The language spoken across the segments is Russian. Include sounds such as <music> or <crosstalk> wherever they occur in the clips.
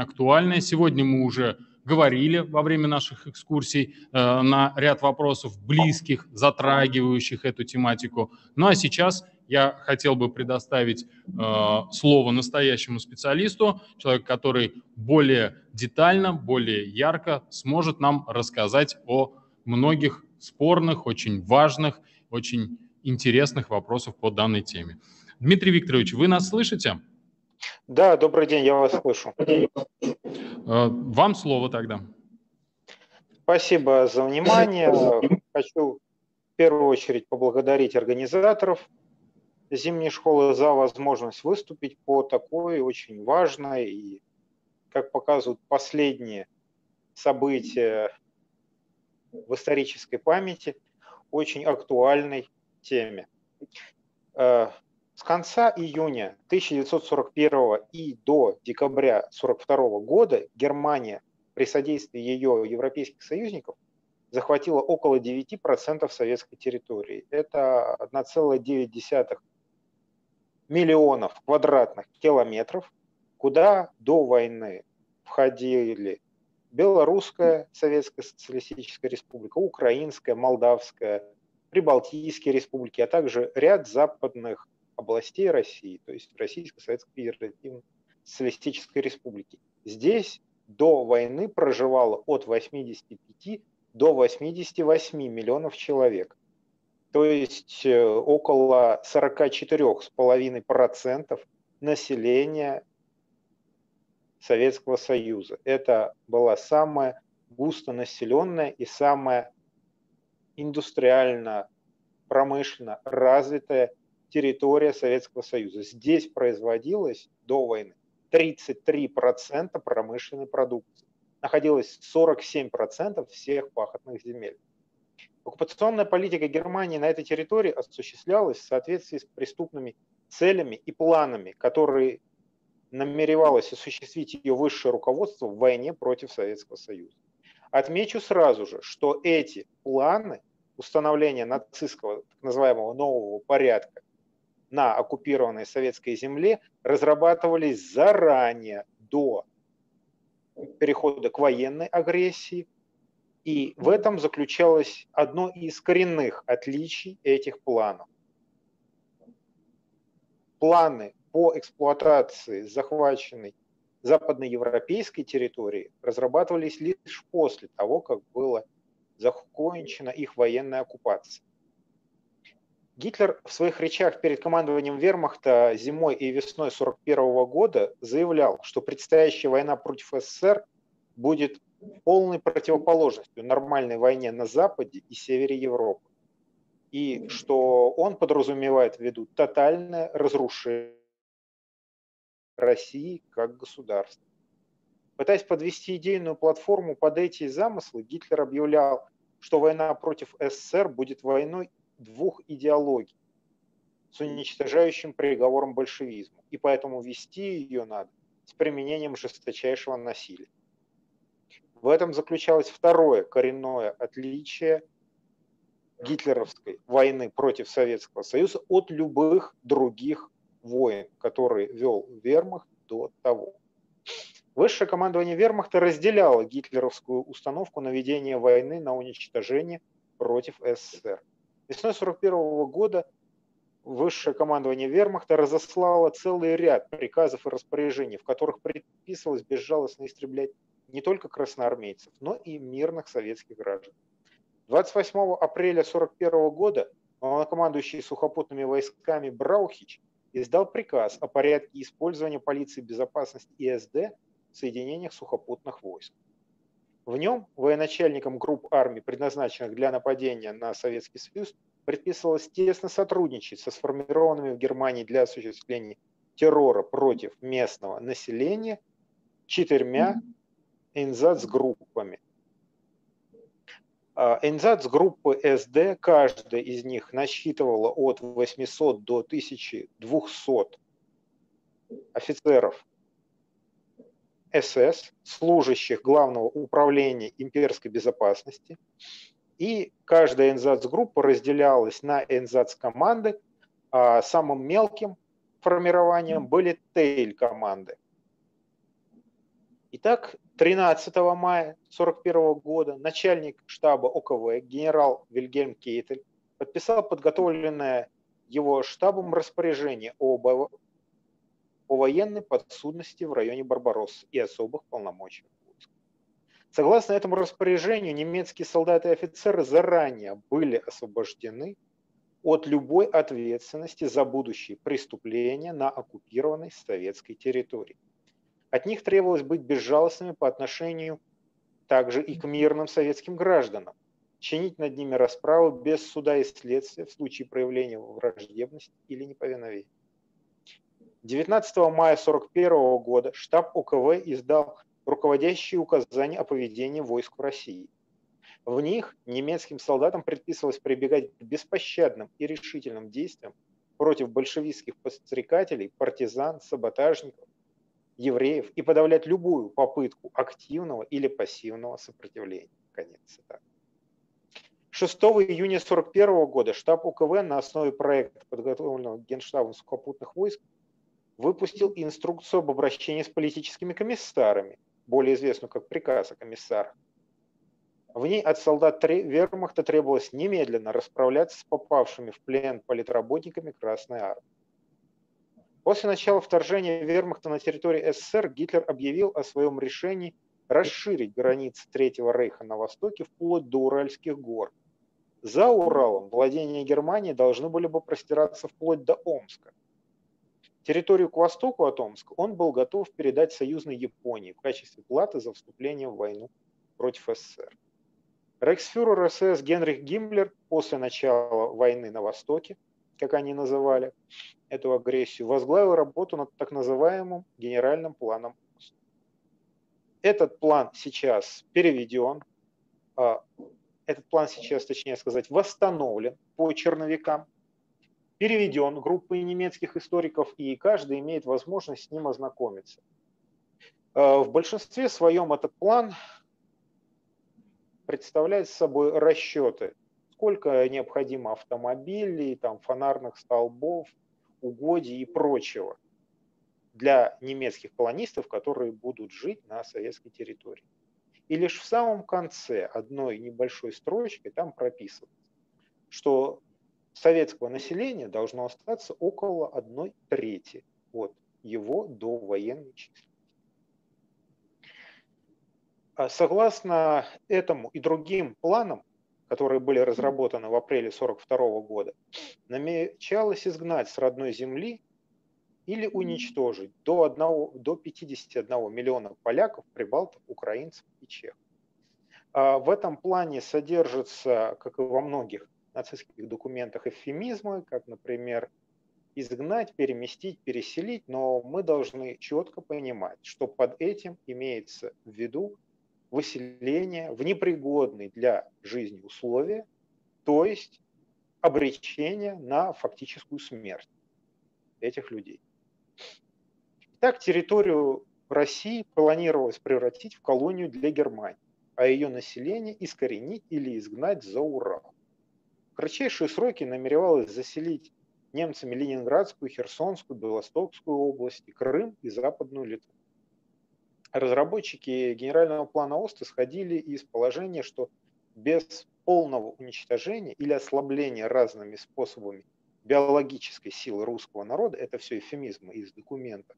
актуальная. Сегодня мы уже говорили во время наших экскурсий э, на ряд вопросов близких, затрагивающих эту тематику. Ну а сейчас я хотел бы предоставить э, слово настоящему специалисту, человек, который более детально, более ярко сможет нам рассказать о многих спорных, очень важных, очень интересных вопросах по данной теме. Дмитрий Викторович, вы нас слышите? Да, добрый день, я вас слышу. Э, вам слово тогда. Спасибо за внимание. Хочу в первую очередь поблагодарить организаторов зимней школы за возможность выступить по такой очень важной и, как показывают последние события в исторической памяти, очень актуальной теме. С конца июня 1941 и до декабря 1942 года Германия при содействии ее европейских союзников захватила около 9% советской территории. Это 1,9 миллионов квадратных километров, куда до войны входили Белорусская Советская Социалистическая Республика, Украинская, Молдавская, Прибалтийские республики, а также ряд западных областей России, то есть Российской Советской Федеративной Социалистической Республики. Здесь до войны проживало от 85 до 88 миллионов человек. То есть э, около 44,5% населения Советского Союза. Это была самая густонаселенная и самая индустриально, промышленно развитая территория Советского Союза. Здесь производилось до войны 33% промышленной продукции. Находилось 47% всех пахотных земель. Оккупационная политика Германии на этой территории осуществлялась в соответствии с преступными целями и планами, которые намеревалось осуществить ее высшее руководство в войне против Советского Союза. Отмечу сразу же, что эти планы установления нацистского так называемого нового порядка на оккупированной советской земле разрабатывались заранее, до перехода к военной агрессии. И в этом заключалось одно из коренных отличий этих планов. Планы по эксплуатации захваченной западноевропейской территории разрабатывались лишь после того, как была закончена их военная оккупация. Гитлер в своих речах перед командованием вермахта зимой и весной 1941 года заявлял, что предстоящая война против СССР будет полной противоположностью нормальной войне на Западе и севере Европы. И что он подразумевает в виду тотальное разрушение России как государства. Пытаясь подвести идейную платформу под эти замыслы, Гитлер объявлял, что война против СССР будет войной двух идеологий с уничтожающим приговором большевизма, и поэтому вести ее надо с применением жесточайшего насилия. В этом заключалось второе коренное отличие гитлеровской войны против Советского Союза от любых других войн, которые вел Вермахт до того. Высшее командование Вермахта разделяло гитлеровскую установку на ведение войны на уничтожение против СССР. Весной 1941 года высшее командование вермахта разослало целый ряд приказов и распоряжений, в которых предписывалось безжалостно истреблять не только красноармейцев, но и мирных советских граждан. 28 апреля 1941 года главнокомандующий сухопутными войсками Браухич издал приказ о порядке использования полиции безопасности ИСД в соединениях сухопутных войск. В нем военачальникам групп армий, предназначенных для нападения на Советский Союз, предписывалось тесно сотрудничать со сформированными в Германии для осуществления террора против местного населения четырьмя энзац-группами. А, энзац-группы СД, каждая из них насчитывала от 800 до 1200 офицеров СС, служащих Главного управления имперской безопасности, и каждая энзац-группа разделялась на энзац-команды, а самым мелким формированием были тейль-команды. Итак, 13 мая 1941 года начальник штаба ОКВ генерал Вильгельм Кейтель подписал подготовленное его штабом распоряжение об, о военной подсудности в районе Барбаросс и особых полномочиях. Согласно этому распоряжению, немецкие солдаты и офицеры заранее были освобождены от любой ответственности за будущие преступления на оккупированной советской территории. От них требовалось быть безжалостными по отношению также и к мирным советским гражданам, чинить над ними расправу без суда и следствия в случае проявления враждебности или неповиновения. 19 мая 1941 года штаб ОКВ издал руководящие указания о поведении войск в России. В них немецким солдатам предписывалось прибегать к беспощадным и решительным действиям против большевистских подстрекателей, партизан, саботажников, евреев и подавлять любую попытку активного или пассивного сопротивления. Конец цитаты. 6 июня 1941 года штаб УКВ на основе проекта, подготовленного Генштабом сухопутных войск, выпустил инструкцию об обращении с политическими комиссарами, более известную как приказ о комиссарах. В ней от солдат вермахта требовалось немедленно расправляться с попавшими в плен политработниками Красной Армии. После начала вторжения вермахта на территорию СССР Гитлер объявил о своем решении расширить границы Третьего Рейха на востоке вплоть до Уральских гор. За Уралом владения Германии должны были бы простираться вплоть до Омска. Территорию к востоку от Омска он был готов передать союзной Японии в качестве платы за вступление в войну против СССР. Рейхсфюрер СС Генрих Гиммлер после начала войны на Востоке как они называли эту агрессию, возглавил работу над так называемым генеральным планом. Этот план сейчас переведен, а, этот план сейчас, точнее сказать, восстановлен по черновикам, переведен группой немецких историков, и каждый имеет возможность с ним ознакомиться. А, в большинстве своем этот план представляет собой расчеты сколько необходимо автомобилей, там, фонарных столбов, угодий и прочего для немецких колонистов, которые будут жить на советской территории. И лишь в самом конце одной небольшой строчкой там прописывается, что советского населения должно остаться около одной трети от его до военной численности. А согласно этому и другим планам, которые были разработаны в апреле 1942 года, намечалось изгнать с родной земли или уничтожить до, 1, до 51 миллиона поляков, прибалтов, украинцев и чехов. А в этом плане содержатся, как и во многих нацистских документах, эвфемизмы, как, например, изгнать, переместить, переселить, но мы должны четко понимать, что под этим имеется в виду выселение в непригодные для жизни условия, то есть обречение на фактическую смерть этих людей. Так территорию России планировалось превратить в колонию для Германии, а ее население искоренить или изгнать за Урал. В кратчайшие сроки намеревалось заселить немцами Ленинградскую, Херсонскую, Белостокскую области, Крым и Западную Литву разработчики генерального плана ОСТ исходили из положения, что без полного уничтожения или ослабления разными способами биологической силы русского народа, это все эфемизмы из документа,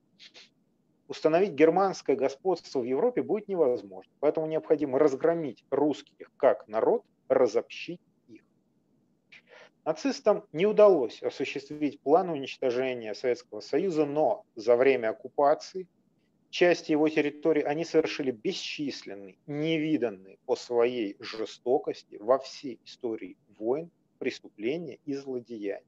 установить германское господство в Европе будет невозможно. Поэтому необходимо разгромить русских как народ, разобщить. Нацистам не удалось осуществить план уничтожения Советского Союза, но за время оккупации части его территории, они совершили бесчисленные, невиданные по своей жестокости во всей истории войн, преступления и злодеяний.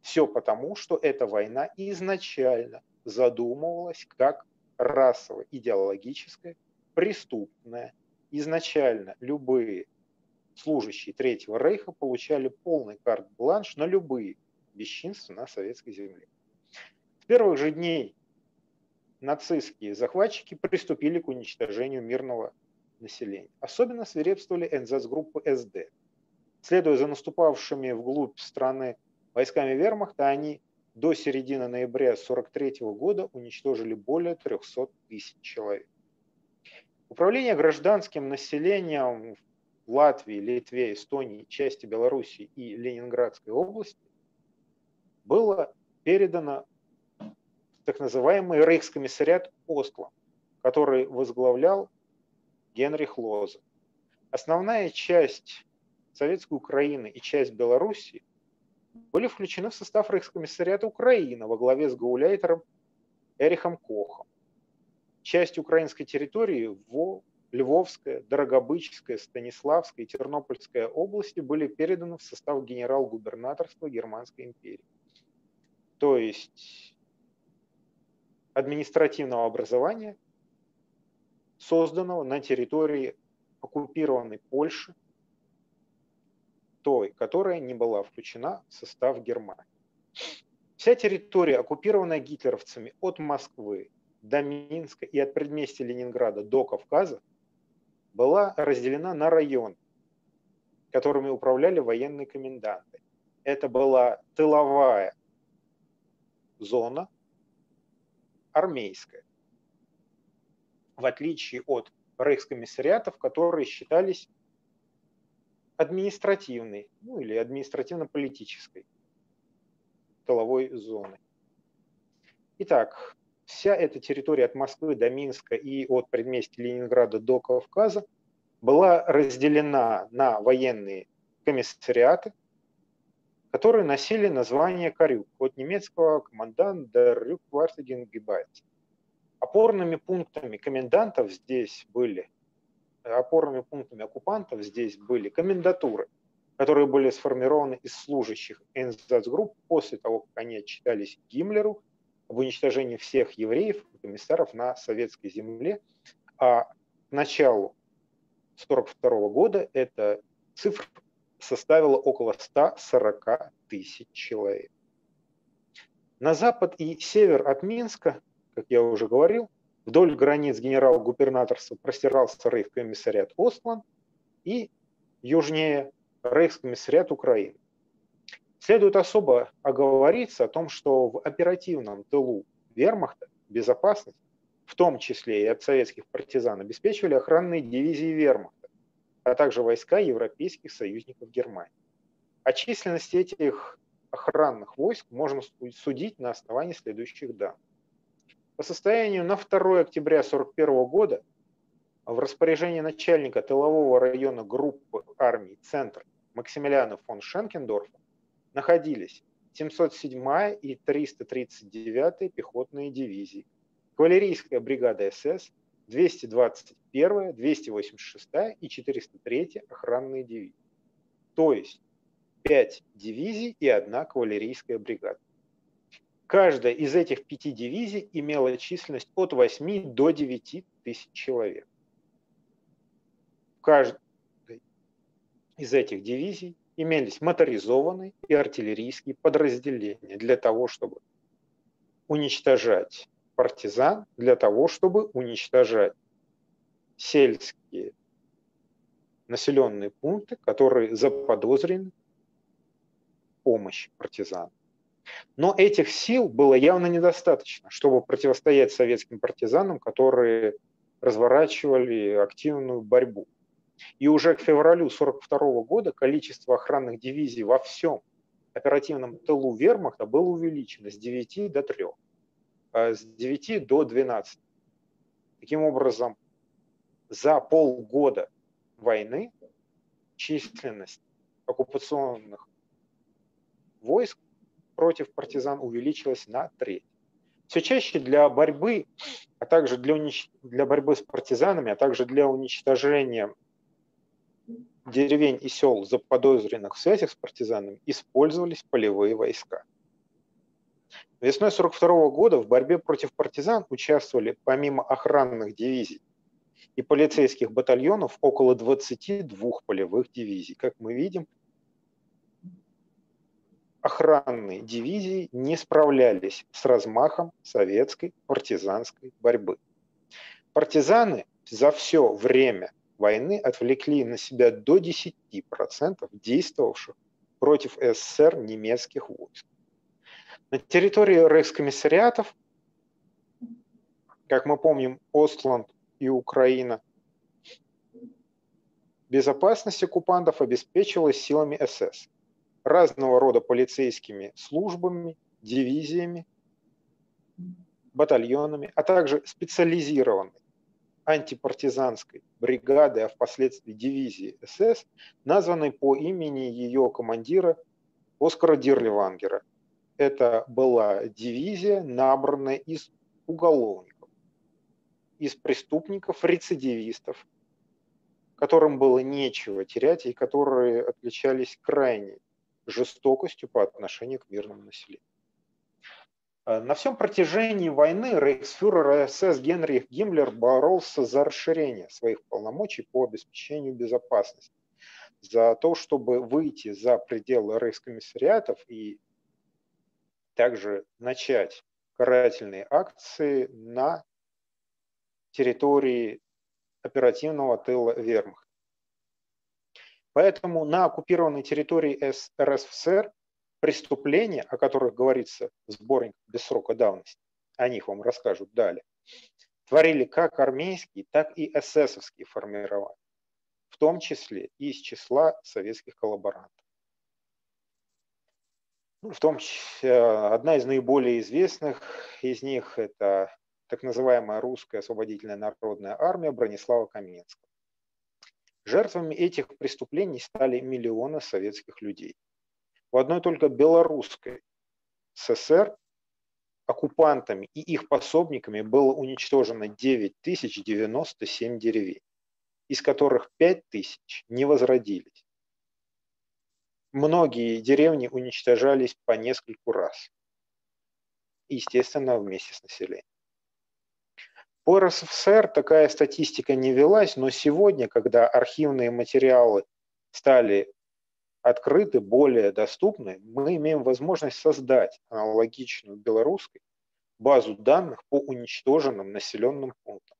Все потому, что эта война изначально задумывалась как расово-идеологическая, преступная. Изначально любые служащие Третьего Рейха получали полный карт-бланш на любые бесчинства на советской земле. С первых же дней нацистские захватчики приступили к уничтожению мирного населения. Особенно свирепствовали НЗС-группы СД. Следуя за наступавшими вглубь страны войсками вермахта, они до середины ноября 1943 года уничтожили более 300 тысяч человек. Управление гражданским населением в Латвии, Литве, Эстонии, части Беларуси и Ленинградской области было передано так называемый рейхскомиссариат Осло, который возглавлял Генрих Лозе. Основная часть Советской Украины и часть Белоруссии были включены в состав Рейхскомиссариата Украины во главе с гауляйтером Эрихом Кохом. Часть украинской территории Львовская, Дорогобычская, Станиславская и Тернопольская области были переданы в состав генерал-губернаторства Германской империи. То есть административного образования, созданного на территории оккупированной Польши, той, которая не была включена в состав Германии. Вся территория, оккупированная гитлеровцами от Москвы до Минска и от предместья Ленинграда до Кавказа, была разделена на районы, которыми управляли военные коменданты. Это была тыловая зона, армейская, в отличие от рейхскомиссариатов, которые считались административной, ну или административно-политической тыловой зоны. Итак, вся эта территория от Москвы до Минска и от предместья Ленинграда до Кавказа была разделена на военные комиссариаты, которые носили название Карюк от немецкого командант der Rückwärtigen Опорными пунктами комендантов здесь были, опорными пунктами оккупантов здесь были комендатуры, которые были сформированы из служащих Энзацгрупп после того, как они отчитались Гиммлеру об уничтожении всех евреев и комиссаров на советской земле. А к началу 1942 года эта цифра составила около 140 тысяч человек. На запад и север от Минска, как я уже говорил, вдоль границ генерал-губернаторства простирался рейхкомиссариат и южнее рейхскомиссариат Украины. Следует особо оговориться о том, что в оперативном тылу вермахта безопасность, в том числе и от советских партизан, обеспечивали охранные дивизии вермахта, а также войска европейских союзников Германии. О численности этих охранных войск можно судить на основании следующих данных. По состоянию на 2 октября 1941 года в распоряжении начальника тылового района группы армий «Центр» Максимилиана фон Шенкендорфа находились 707-я и 339-я пехотные дивизии, кавалерийская бригада СС, 221-я, 286-я и 403-я охранные дивизии. То есть 5 дивизий и одна кавалерийская бригада. Каждая из этих пяти дивизий имела численность от 8 до 9 тысяч человек. В каждой из этих дивизий имелись моторизованные и артиллерийские подразделения для того, чтобы уничтожать партизан, для того, чтобы уничтожать сельские населенные пункты, которые заподозрены в помощи партизан. Но этих сил было явно недостаточно, чтобы противостоять советским партизанам, которые разворачивали активную борьбу. И уже к февралю 1942 года количество охранных дивизий во всем оперативном тылу вермахта было увеличено с 9 до 3, а с 9 до 12. Таким образом, за полгода войны численность оккупационных войск против партизан увеличилась на треть. Все чаще для борьбы, а также для, унич... для борьбы с партизанами, а также для уничтожения деревень и сел, заподозренных в связях с партизанами, использовались полевые войска. Весной 1942 года в борьбе против партизан участвовали помимо охранных дивизий и полицейских батальонов около 22 полевых дивизий. Как мы видим, охранные дивизии не справлялись с размахом советской партизанской борьбы. Партизаны за все время войны отвлекли на себя до 10% действовавших против СССР немецких войск. На территории рейхскомиссариатов, как мы помним, Остланд и Украина Безопасность оккупантов обеспечивалась силами СС, разного рода полицейскими службами, дивизиями, батальонами, а также специализированной антипартизанской бригады, а впоследствии дивизии СС, названной по имени ее командира Оскара Дирливангера. Это была дивизия, набранная из уголовников, из преступников, рецидивистов, которым было нечего терять и которые отличались крайней жестокостью по отношению к мирному населению. Э, на всем протяжении войны рейхсфюрер СС Генрих Гиммлер боролся за расширение своих полномочий по обеспечению безопасности, за то, чтобы выйти за пределы рейхскомиссариатов и также начать карательные акции на территории оперативного тыла вермахта. Поэтому на оккупированной территории РСФСР преступления, о которых говорится в сборнике без срока давности, о них вам расскажут далее, творили как армейские, так и эсэсовские формирования, в том числе и из числа советских коллаборантов. Ну, в том числе, одна из наиболее известных из них – это так называемая русская освободительная народная армия Бронислава Каменского. Жертвами этих преступлений стали миллионы советских людей – в одной только белорусской ССР оккупантами и их пособниками было уничтожено 9097 деревень, из которых 5000 не возродились. Многие деревни уничтожались по нескольку раз. Естественно, вместе с населением. По РСФСР такая статистика не велась, но сегодня, когда архивные материалы стали открыты, более доступны, мы имеем возможность создать аналогичную белорусской базу данных по уничтоженным населенным пунктам.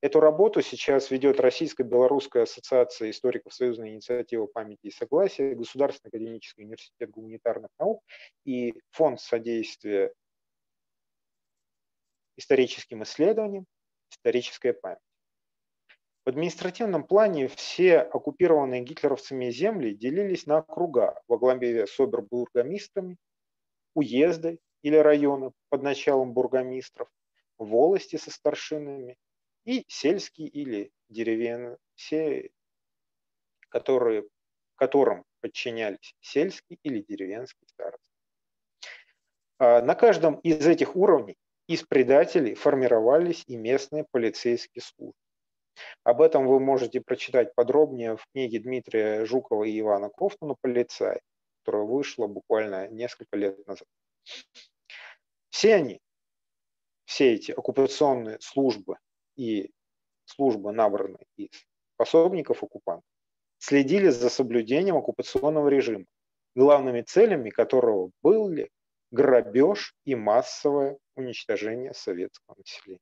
Эту работу сейчас ведет Российско-Белорусская ассоциация историков Союзной инициативы памяти и согласия, Государственный академический университет гуманитарных наук и Фонд содействия историческим исследованиям «Историческая память». В административном плане все оккупированные гитлеровцами земли делились на округа во главе с обербургомистрами, уезды или районы под началом бургомистров, волости со старшинами и сельские или деревенные, все, которые, которым подчинялись сельские или деревенские старосты. А на каждом из этих уровней из предателей формировались и местные полицейские службы. Об этом вы можете прочитать подробнее в книге Дмитрия Жукова и Ивана Кофтуна «Полицай», которая вышла буквально несколько лет назад. Все они, все эти оккупационные службы и службы, набранные из пособников оккупантов, следили за соблюдением оккупационного режима, главными целями которого были грабеж и массовое уничтожение советского населения.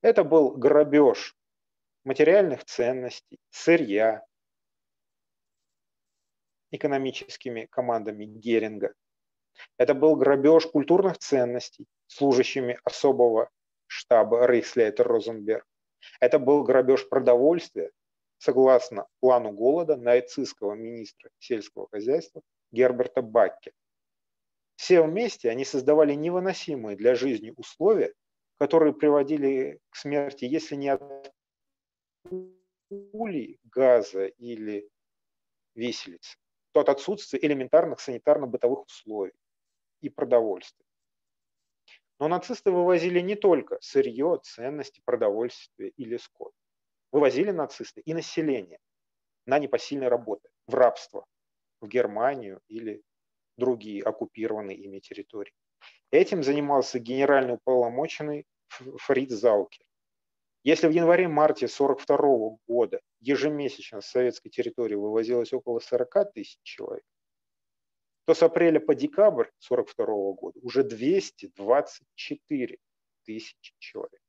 Это был грабеж материальных ценностей, сырья экономическими командами Геринга. Это был грабеж культурных ценностей, служащими особого штаба Рейхслейтер Розенберг. Это был грабеж продовольствия, согласно плану голода нацистского министра сельского хозяйства Герберта Бакке. Все вместе они создавали невыносимые для жизни условия, которые приводили к смерти, если не от пули, газа или виселицы, то от отсутствия элементарных санитарно-бытовых условий и продовольствия. Но нацисты вывозили не только сырье, ценности, продовольствие или скот. Вывозили нацисты и население на непосильные работы, в рабство, в Германию или другие оккупированные ими территории. Этим занимался генеральный уполномоченный Фриц Заукер. Если в январе-марте 1942 года ежемесячно с советской территории вывозилось около 40 тысяч человек, то с апреля по декабрь 1942 года уже 224 тысячи человек.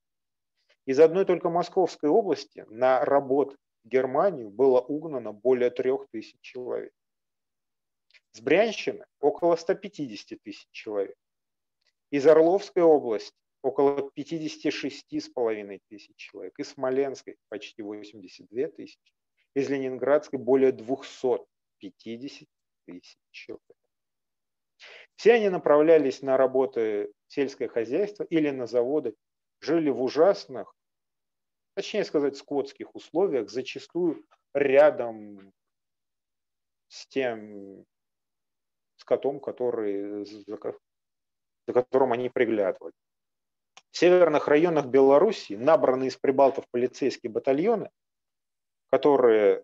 Из одной только Московской области на работу в Германию было угнано более 3 тысяч человек. С Брянщины около 150 тысяч человек. Из Орловской области около 56,5 тысяч человек, из Смоленской почти 82 тысячи, из Ленинградской более 250 тысяч человек. Все они направлялись на работы в сельское хозяйство или на заводы, жили в ужасных, точнее сказать, скотских условиях, зачастую рядом с тем скотом, который, за, за которым они приглядывали. В северных районах Беларуси набраны из прибалтов полицейские батальоны, которые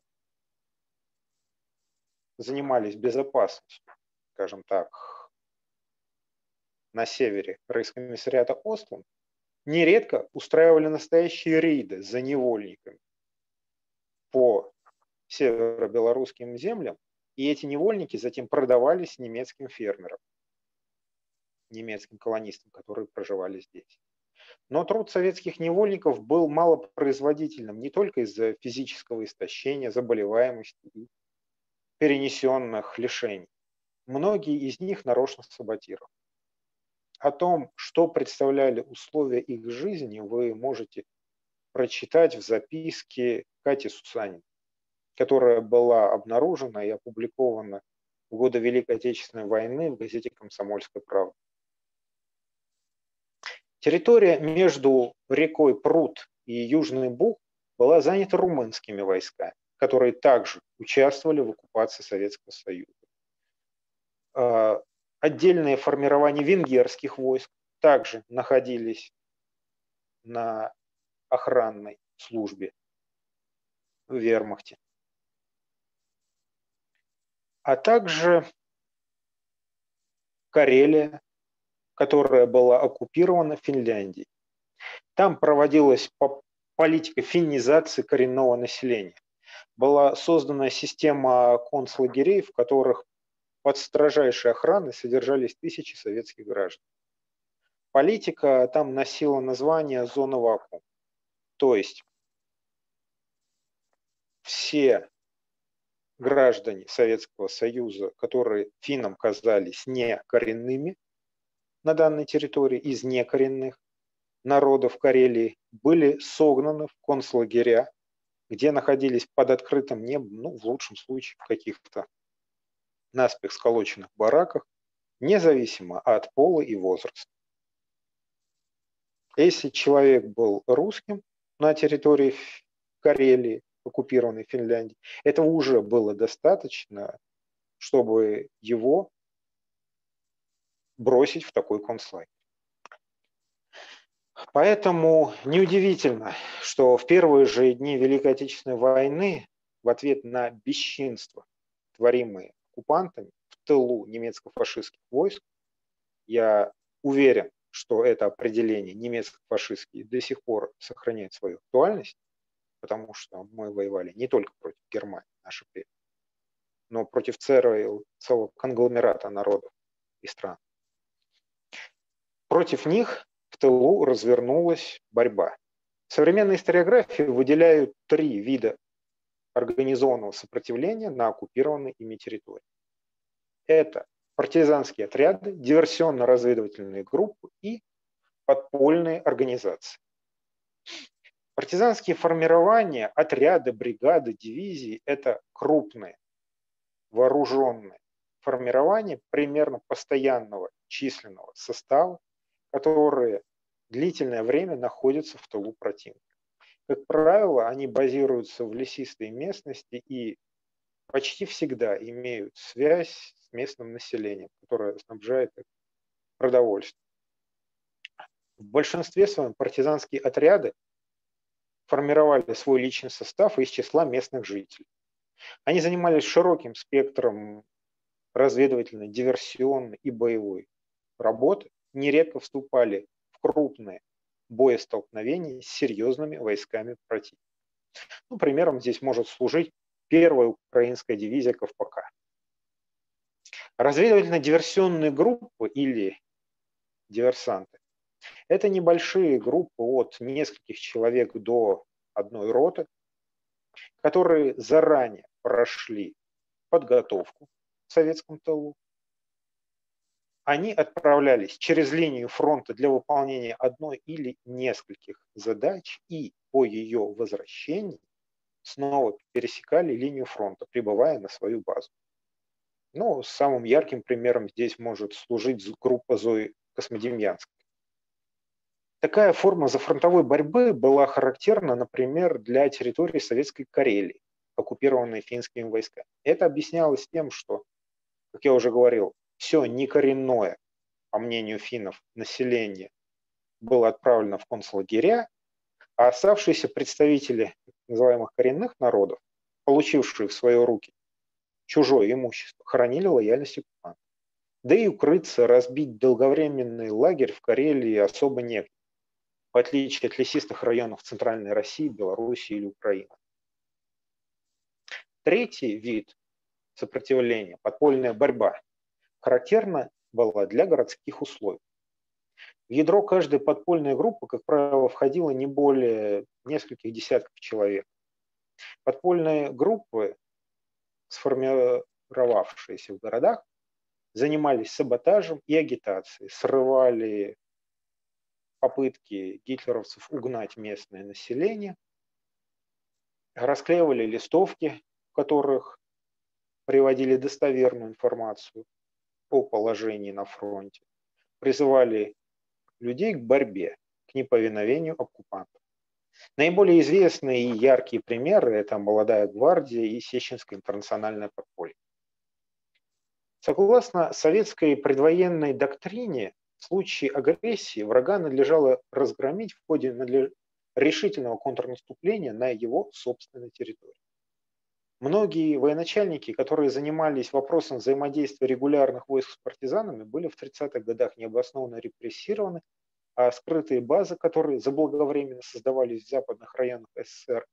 занимались безопасностью, скажем так, на севере райскомиссариата Остланд, нередко устраивали настоящие рейды за невольниками по северо-белорусским землям, и эти невольники затем продавались немецким фермерам, немецким колонистам, которые проживали здесь. Но труд советских невольников был малопроизводительным не только из-за физического истощения, заболеваемости и перенесенных лишений. Многие из них нарочно саботировали. О том, что представляли условия их жизни, вы можете прочитать в записке Кати Сусанин, которая была обнаружена и опубликована в годы Великой Отечественной войны в газете «Комсомольская правда». Территория между рекой Прут и Южный Буг была занята румынскими войсками, которые также участвовали в оккупации Советского Союза. А, отдельные формирования венгерских войск также находились на охранной службе в вермахте. А также Карелия, которая была оккупирована Финляндией. Там проводилась политика финизации коренного населения. Была создана система концлагерей, в которых под строжайшей охраной содержались тысячи советских граждан. Политика там носила название «зона вакуум». То есть все граждане Советского Союза, которые финнам казались не коренными, на данной территории из некоренных народов Карелии были согнаны в концлагеря, где находились под открытым небом, ну, в лучшем случае, в каких-то наспех сколоченных бараках, независимо от пола и возраста. Если человек был русским на территории Карелии, оккупированной Финляндии, этого уже было достаточно, чтобы его бросить в такой концлагерь. Поэтому неудивительно, что в первые же дни Великой Отечественной войны в ответ на бесчинство, творимые оккупантами в тылу немецко-фашистских войск, я уверен, что это определение немецко-фашистские до сих пор сохраняет свою актуальность, потому что мы воевали не только против Германии, наши но против целого, целого конгломерата народов и стран. Против них в тылу развернулась борьба. Современные историографии выделяют три вида организованного сопротивления на оккупированной ими территории. Это партизанские отряды, диверсионно-разведывательные группы и подпольные организации. Партизанские формирования, отряды, бригады, дивизии – это крупные, вооруженные формирования примерно постоянного численного состава, которые длительное время находятся в тылу противника. Как правило, они базируются в лесистой местности и почти всегда имеют связь с местным населением, которое снабжает их продовольствием. В большинстве своем партизанские отряды формировали свой личный состав из числа местных жителей. Они занимались широким спектром разведывательной, диверсионной и боевой работы, нередко вступали в крупные боестолкновения с серьезными войсками противника. Ну, примером здесь может служить первая украинская дивизия Ковпака. Разведывательно-диверсионные группы или диверсанты – это небольшие группы от нескольких человек до одной роты, которые заранее прошли подготовку в советском тылу, они отправлялись через линию фронта для выполнения одной или нескольких задач, и по ее возвращении снова пересекали линию фронта, прибывая на свою базу. Ну, самым ярким примером здесь может служить группа Зои Космодемьянской. Такая форма зафронтовой борьбы была характерна, например, для территории Советской Карелии, оккупированной финскими войсками. Это объяснялось тем, что, как я уже говорил, все некоренное, по мнению финнов, население было отправлено в концлагеря, а оставшиеся представители называемых коренных народов, получившие в свои руки чужое имущество, хранили лояльность оккупантам. Да и укрыться, разбить долговременный лагерь в Карелии особо негде, в отличие от лесистых районов Центральной России, Белоруссии или Украины. Третий вид сопротивления, подпольная борьба, характерна была для городских условий. В ядро каждой подпольной группы, как правило, входило не более нескольких десятков человек. Подпольные группы, сформировавшиеся в городах, занимались саботажем и агитацией, срывали попытки гитлеровцев угнать местное население, расклеивали листовки, в которых приводили достоверную информацию о положении на фронте, призывали людей к борьбе, к неповиновению оккупантов. Наиболее известные и яркие примеры – это «Молодая гвардия» и Сеченское интернациональное подполье. Согласно советской предвоенной доктрине, в случае агрессии врага надлежало разгромить в ходе решительного контрнаступления на его собственной территории. Многие военачальники, которые занимались вопросом взаимодействия регулярных войск с партизанами, были в 30-х годах необоснованно репрессированы, а скрытые базы, которые заблаговременно создавались в западных районах СССР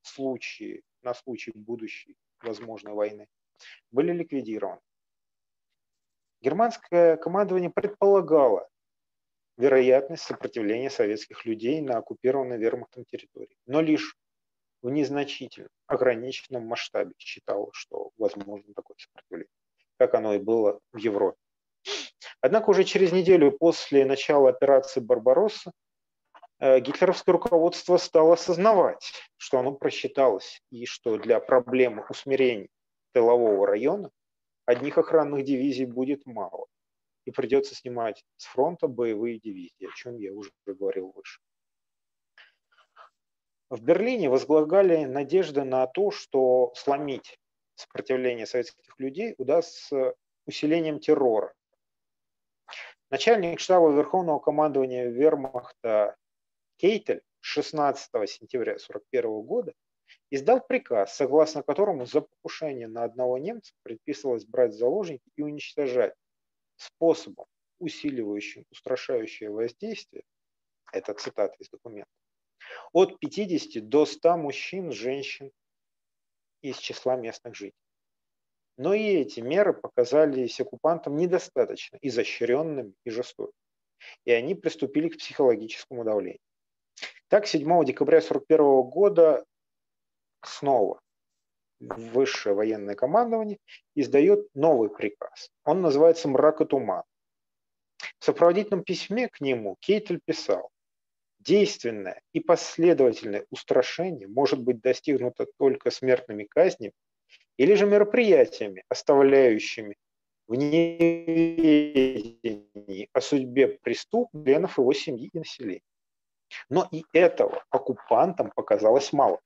в случае, на случай будущей возможной войны, были ликвидированы. Германское командование предполагало вероятность сопротивления советских людей на оккупированной вермахтом территории, но лишь в незначительном, ограниченном масштабе считал, что возможно такое сопротивление, как оно и было в Европе. Однако уже через неделю после начала операции «Барбаросса» э, гитлеровское руководство стало осознавать, что оно просчиталось и что для проблемы усмирения тылового района одних охранных дивизий будет мало, и придется снимать с фронта боевые дивизии, о чем я уже говорил выше. В Берлине возлагали надежды на то, что сломить сопротивление советских людей удастся усилением террора. Начальник штаба Верховного командования Вермахта Кейтель 16 сентября 1941 года издал приказ, согласно которому за покушение на одного немца предписывалось брать заложники и уничтожать способом, усиливающим устрашающее воздействие, это цитата из документа, от 50 до 100 мужчин, женщин из числа местных жителей. Но и эти меры показались оккупантам недостаточно изощренными и жестокими. И они приступили к психологическому давлению. Так, 7 декабря 1941 года снова высшее военное командование издает новый приказ. Он называется «Мрак и туман». В сопроводительном письме к нему Кейтель писал, действенное и последовательное устрашение может быть достигнуто только смертными казнями или же мероприятиями, оставляющими в неведении о судьбе преступников, его семьи и населения. Но и этого оккупантам показалось мало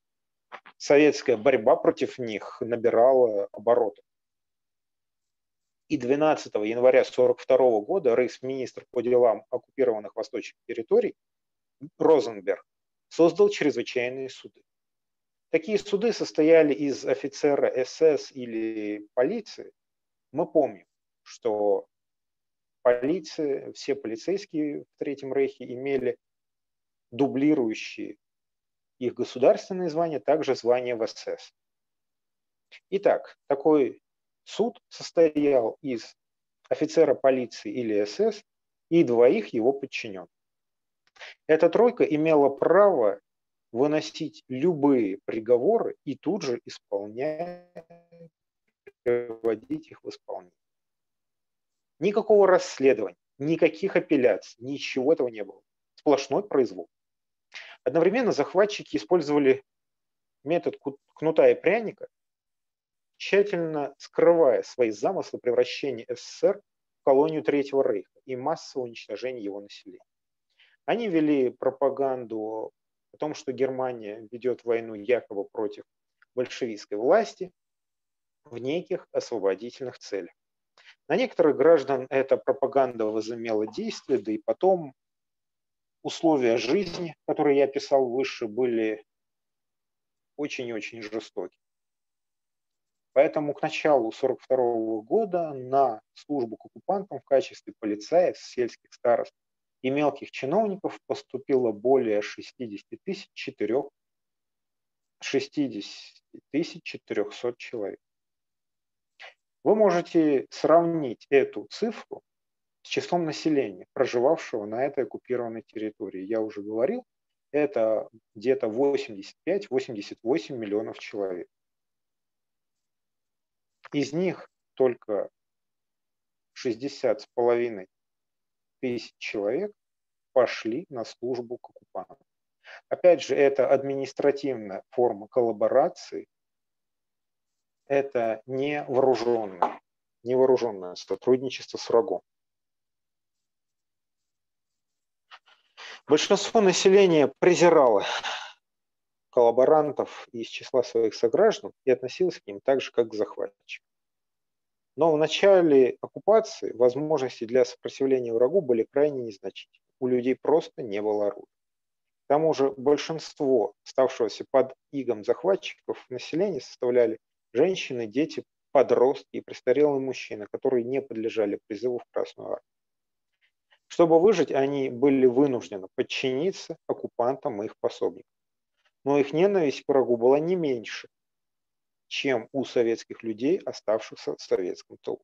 советская борьба против них набирала обороты. И 12 января 1942 года рейс-министр по делам оккупированных восточных территорий Розенберг создал чрезвычайные суды. Такие суды состояли из офицера СС или полиции. Мы помним, что полиция, все полицейские в Третьем Рейхе имели дублирующие их государственные звания, также звания в СС. Итак, такой суд состоял из офицера полиции или СС и двоих его подчиненных. Эта тройка имела право выносить любые приговоры и тут же исполнять, приводить их в исполнение. Никакого расследования, никаких апелляций, ничего этого не было. Сплошной произвол. Одновременно захватчики использовали метод кнута и пряника, тщательно скрывая свои замыслы превращения СССР в колонию Третьего Рейха и массового уничтожения его населения. Они вели пропаганду о том, что Германия ведет войну якобы против большевистской власти в неких освободительных целях. На некоторых граждан эта пропаганда возымела действие, да и потом условия жизни, которые я описал выше, были очень и очень жестоки. Поэтому к началу 1942 года на службу к оккупантам в качестве полицаев, сельских старост и мелких чиновников поступило более 60 тысяч 4, 60 тысяч 400 человек. Вы можете сравнить эту цифру с числом населения, проживавшего на этой оккупированной территории. Я уже говорил, это где-то 85-88 миллионов человек. Из них только 60 с половиной тысяч человек пошли на службу к оккупантам. Опять же, это административная форма коллаборации, это не вооруженное, не вооруженное сотрудничество с врагом. Большинство населения презирало коллаборантов из числа своих сограждан и относилось к ним так же, как к захватчикам. Но в начале оккупации возможности для сопротивления врагу были крайне незначительны. У людей просто не было оружия. К тому же большинство оставшегося под игом захватчиков населения составляли женщины, дети, подростки и престарелые мужчины, которые не подлежали призыву в Красную армию. Чтобы выжить, они были вынуждены подчиниться оккупантам и их пособникам. Но их ненависть к врагу была не меньше, чем у советских людей, оставшихся в советском тылу.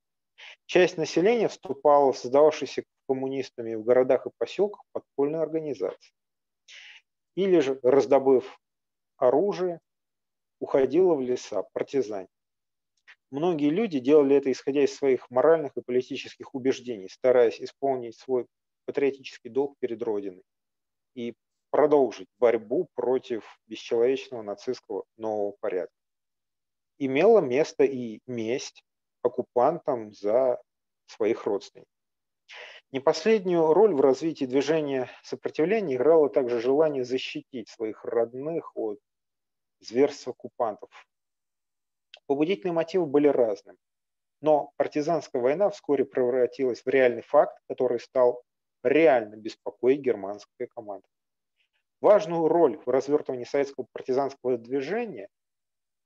Часть населения вступала в создававшиеся коммунистами в городах и поселках подпольные организации. Или же, раздобыв оружие, уходила в леса, партизане. Многие люди делали это исходя из своих моральных и политических убеждений, стараясь исполнить свой патриотический долг перед Родиной и продолжить борьбу против бесчеловечного нацистского нового порядка. Имела место и месть оккупантам за своих родственников. Не последнюю роль в развитии движения сопротивления играло также желание защитить своих родных от зверств оккупантов, Побудительные мотивы были разными. Но партизанская война вскоре превратилась в реальный факт, который стал реально беспокоить германское командование. Важную роль в развертывании советского партизанского движения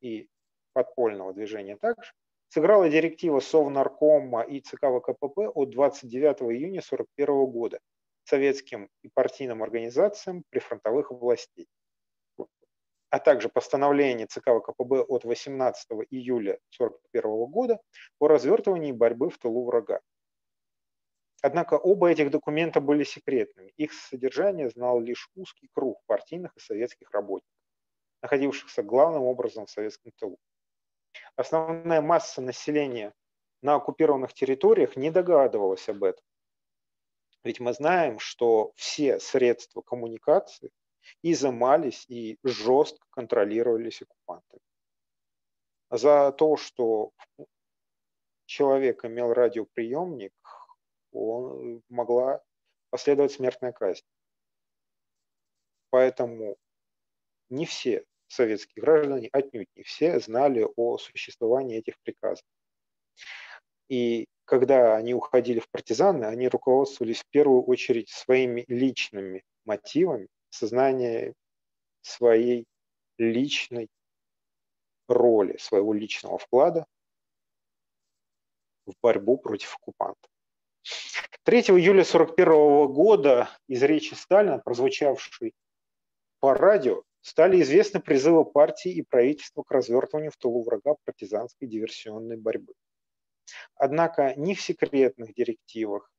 и подпольного движения также сыграла директива Совнаркома и ЦК ВКПП от 29 июня 1941 года советским и партийным организациям прифронтовых областей а также постановление ЦК ВКПБ от 18 июля 1941 года о развертывании борьбы в тылу врага. Однако оба этих документа были секретными. Их содержание знал лишь узкий круг партийных и советских работников, находившихся главным образом в советском тылу. Основная масса населения на оккупированных территориях не догадывалась об этом. Ведь мы знаем, что все средства коммуникации изымались и жестко контролировались оккупантами. За то, что человек имел радиоприемник, он, могла последовать смертная казнь. Поэтому не все советские граждане, отнюдь не все, знали о существовании этих приказов. И когда они уходили в партизаны, они руководствовались в первую очередь своими личными мотивами, сознание своей личной роли, своего личного вклада в борьбу против оккупанта. 3 июля 1941 года из речи Сталина, прозвучавшей по радио, стали известны призывы партии и правительства к развертыванию в тылу врага партизанской диверсионной борьбы. Однако ни в секретных директивах,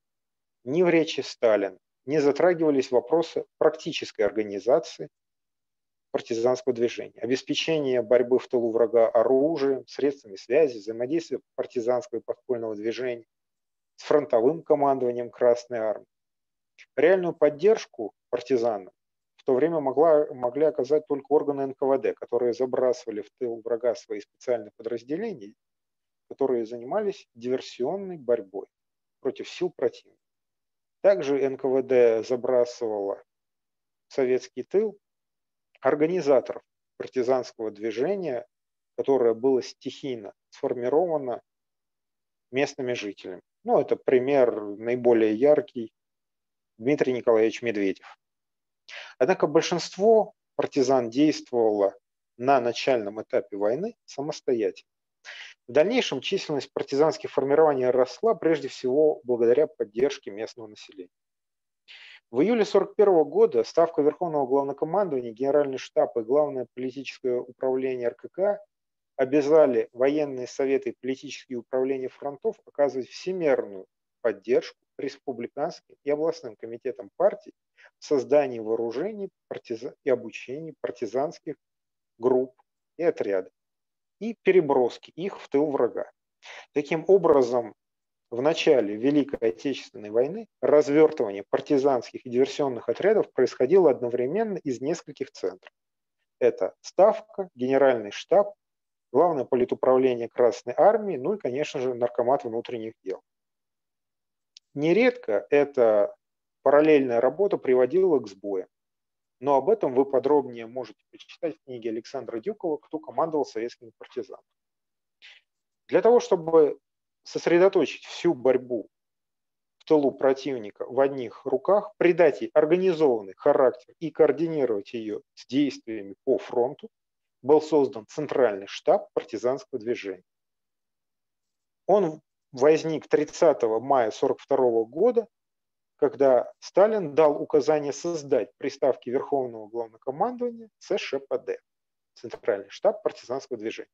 ни в речи Сталина не затрагивались вопросы практической организации партизанского движения, обеспечения борьбы в тылу врага оружием, средствами связи, взаимодействия партизанского и подпольного движения с фронтовым командованием Красной Армии. Реальную поддержку партизанам в то время могла, могли оказать только органы НКВД, которые забрасывали в тыл врага свои специальные подразделения, которые занимались диверсионной борьбой против сил противника. Также НКВД забрасывала в советский тыл организаторов партизанского движения, которое было стихийно сформировано местными жителями. Ну, это пример наиболее яркий Дмитрий Николаевич Медведев. Однако большинство партизан действовало на начальном этапе войны самостоятельно. В дальнейшем численность партизанских формирований росла прежде всего благодаря поддержке местного населения. В июле 1941 года Ставка Верховного Главнокомандования, Генеральный штаб и Главное политическое управление РКК обязали военные советы и политические управления фронтов оказывать всемерную поддержку республиканским и областным комитетам партий в создании вооружений и обучении партизанских групп и отрядов и переброски их в тыл врага. Таким образом, в начале Великой Отечественной войны развертывание партизанских и диверсионных отрядов происходило одновременно из нескольких центров. Это Ставка, Генеральный штаб, Главное политуправление Красной Армии, ну и, конечно же, Наркомат внутренних дел. Нередко эта параллельная работа приводила к сбоям. Но об этом вы подробнее можете почитать в книге Александра Дюкова «Кто командовал советскими партизанами». Для того, чтобы сосредоточить всю борьбу в тылу противника в одних руках, придать ей организованный характер и координировать ее с действиями по фронту, был создан Центральный штаб партизанского движения. Он возник 30 мая 1942 года когда Сталин дал указание создать приставки Верховного Главнокомандования ЦШПД, Центральный штаб партизанского движения.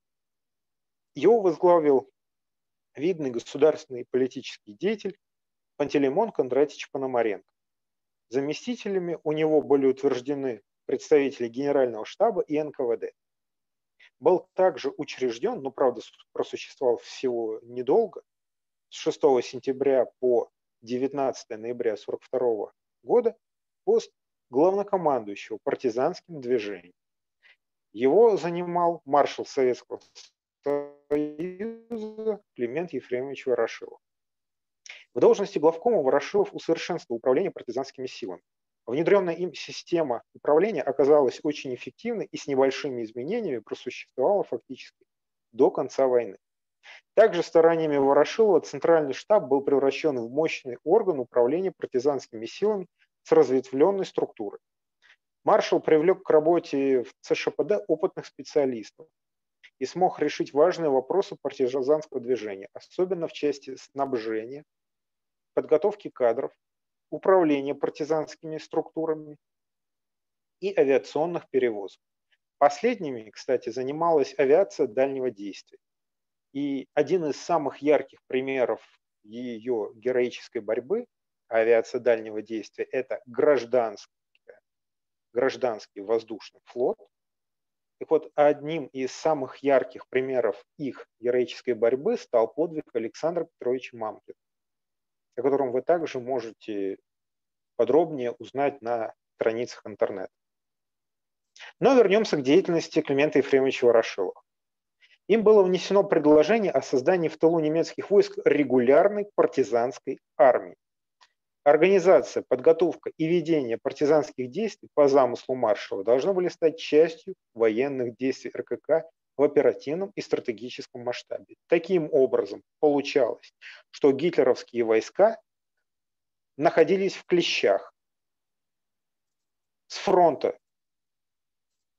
Его возглавил видный государственный и политический деятель Пантелеймон Кондратьевич Пономаренко. Заместителями у него были утверждены представители Генерального штаба и НКВД. Был также учрежден, но правда просуществовал всего недолго, с 6 сентября по 19 ноября 1942 года пост главнокомандующего партизанским движением. Его занимал маршал Советского Союза Климент Ефремович Ворошилов. В должности главкома Ворошилов усовершенствовал управление партизанскими силами. Внедренная им система управления оказалась очень эффективной и с небольшими изменениями просуществовала фактически до конца войны. Также стараниями Ворошилова Центральный штаб был превращен в мощный орган управления партизанскими силами с разветвленной структурой. Маршал привлек к работе в ЦШПД опытных специалистов и смог решить важные вопросы партизанского движения, особенно в части снабжения, подготовки кадров, управления партизанскими структурами и авиационных перевозок. Последними, кстати, занималась авиация дальнего действия. И один из самых ярких примеров ее героической борьбы, авиация дальнего действия, это гражданский, гражданский воздушный флот. Так вот, одним из самых ярких примеров их героической борьбы стал подвиг Александра Петровича Мамкина, о котором вы также можете подробнее узнать на страницах интернета. Но вернемся к деятельности Климента Ефремовича Ворошилова. Им было внесено предложение о создании в тылу немецких войск регулярной партизанской армии. Организация, подготовка и ведение партизанских действий по замыслу маршала должны были стать частью военных действий РКК в оперативном и стратегическом масштабе. Таким образом, получалось, что гитлеровские войска находились в клещах. С фронта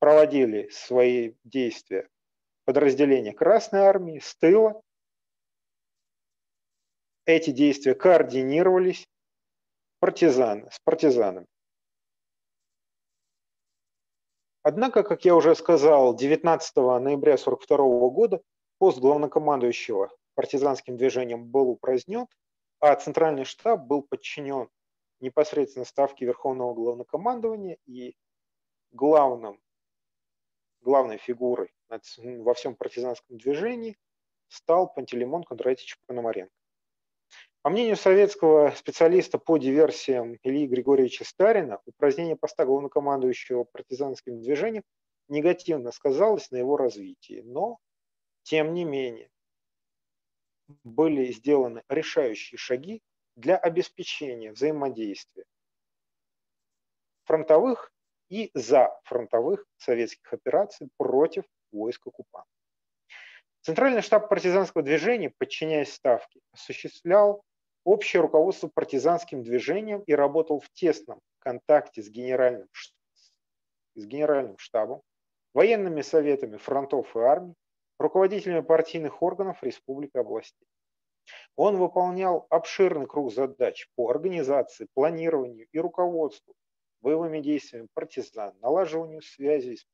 проводили свои действия подразделения Красной Армии с тыла. Эти действия координировались партизан, с партизанами. Однако, как я уже сказал, 19 ноября 1942 года пост главнокомандующего партизанским движением был упразднен, а Центральный штаб был подчинен непосредственно ставке Верховного Главнокомандования и главным, главной фигурой во всем партизанском движении стал Пантелеймон Кондратьевич Пономаренко. По мнению советского специалиста по диверсиям Ильи Григорьевича Старина, упразднение поста главнокомандующего партизанским движением негативно сказалось на его развитии. Но, тем не менее, были сделаны решающие шаги для обеспечения взаимодействия фронтовых и за фронтовых советских операций против войск оккупантов. Центральный штаб партизанского движения, подчиняясь Ставке, осуществлял общее руководство партизанским движением и работал в тесном контакте с генеральным, с генеральным штабом, военными советами фронтов и армий, руководителями партийных органов республик и областей. Он выполнял обширный круг задач по организации, планированию и руководству боевыми действиями партизан, налаживанию связей с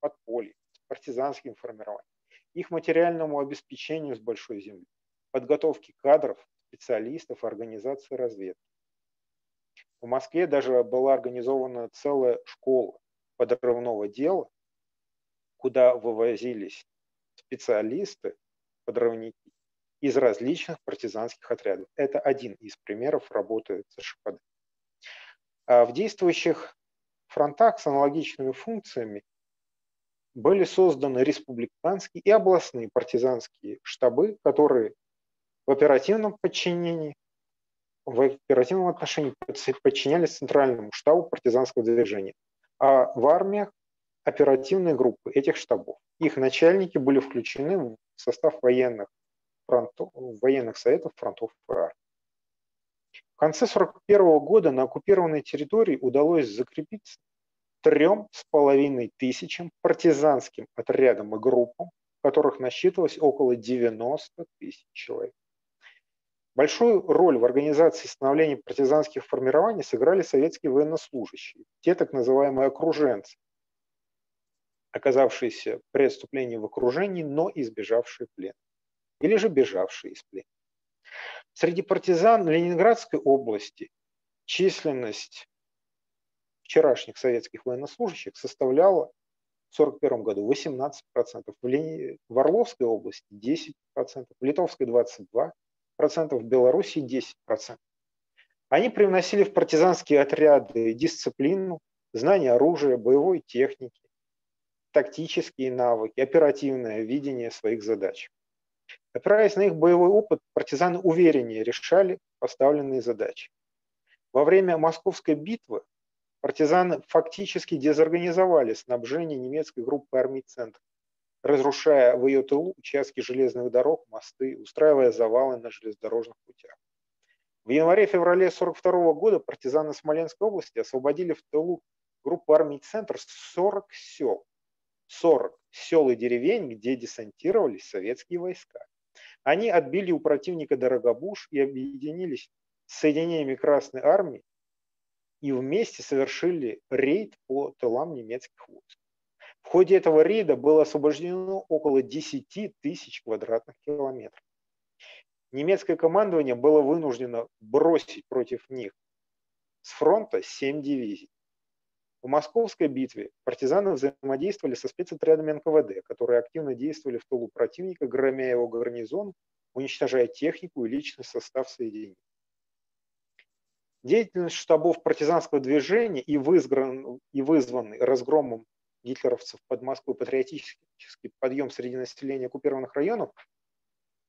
подпольем, с партизанским формированием, их материальному обеспечению с большой земли, подготовке кадров, специалистов, организации разведки. В Москве даже была организована целая школа подрывного дела, куда вывозились специалисты, подрывники из различных партизанских отрядов. Это один из примеров работы ЦШПД. А в действующих фронтах с аналогичными функциями были созданы республиканские и областные партизанские штабы, которые в оперативном подчинении, в оперативном отношении подчинялись Центральному штабу партизанского движения, а в армиях оперативные группы этих штабов. Их начальники были включены в состав военных, фронтов, военных советов фронтов ФР. В конце 1941 года на оккупированной территории удалось закрепиться трем с половиной тысячам партизанским отрядам и группам, которых насчитывалось около 90 тысяч человек. Большую роль в организации становления партизанских формирований сыграли советские военнослужащие, те так называемые окруженцы, оказавшиеся при отступлении в окружении, но избежавшие плен, или же бежавшие из плена. Среди партизан Ленинградской области численность вчерашних советских военнослужащих составляла в 1941 году 18%, в, Лени... в Орловской области 10%, в Литовской 22%, в Беларуси 10%. Они привносили в партизанские отряды дисциплину, знание оружия, боевой техники, тактические навыки, оперативное видение своих задач. Опираясь на их боевой опыт, партизаны увереннее решали поставленные задачи. Во время Московской битвы партизаны фактически дезорганизовали снабжение немецкой группы армий «Центр», разрушая в ее тылу участки железных дорог, мосты, устраивая завалы на железнодорожных путях. В январе-феврале 1942 года партизаны Смоленской области освободили в тылу группу армий «Центр» 40 сел. 40 сел и деревень, где десантировались советские войска. Они отбили у противника Дорогобуш и объединились с соединениями Красной Армии и вместе совершили рейд по тылам немецких войск. В ходе этого рейда было освобождено около 10 тысяч квадратных километров. Немецкое командование было вынуждено бросить против них с фронта 7 дивизий. В Московской битве партизаны взаимодействовали со спецотрядами НКВД, которые активно действовали в тылу противника, громя его гарнизон, уничтожая технику и личный состав соединений. Деятельность штабов партизанского движения и, вызван, и вызванный разгромом гитлеровцев под Москвой патриотический подъем среди населения оккупированных районов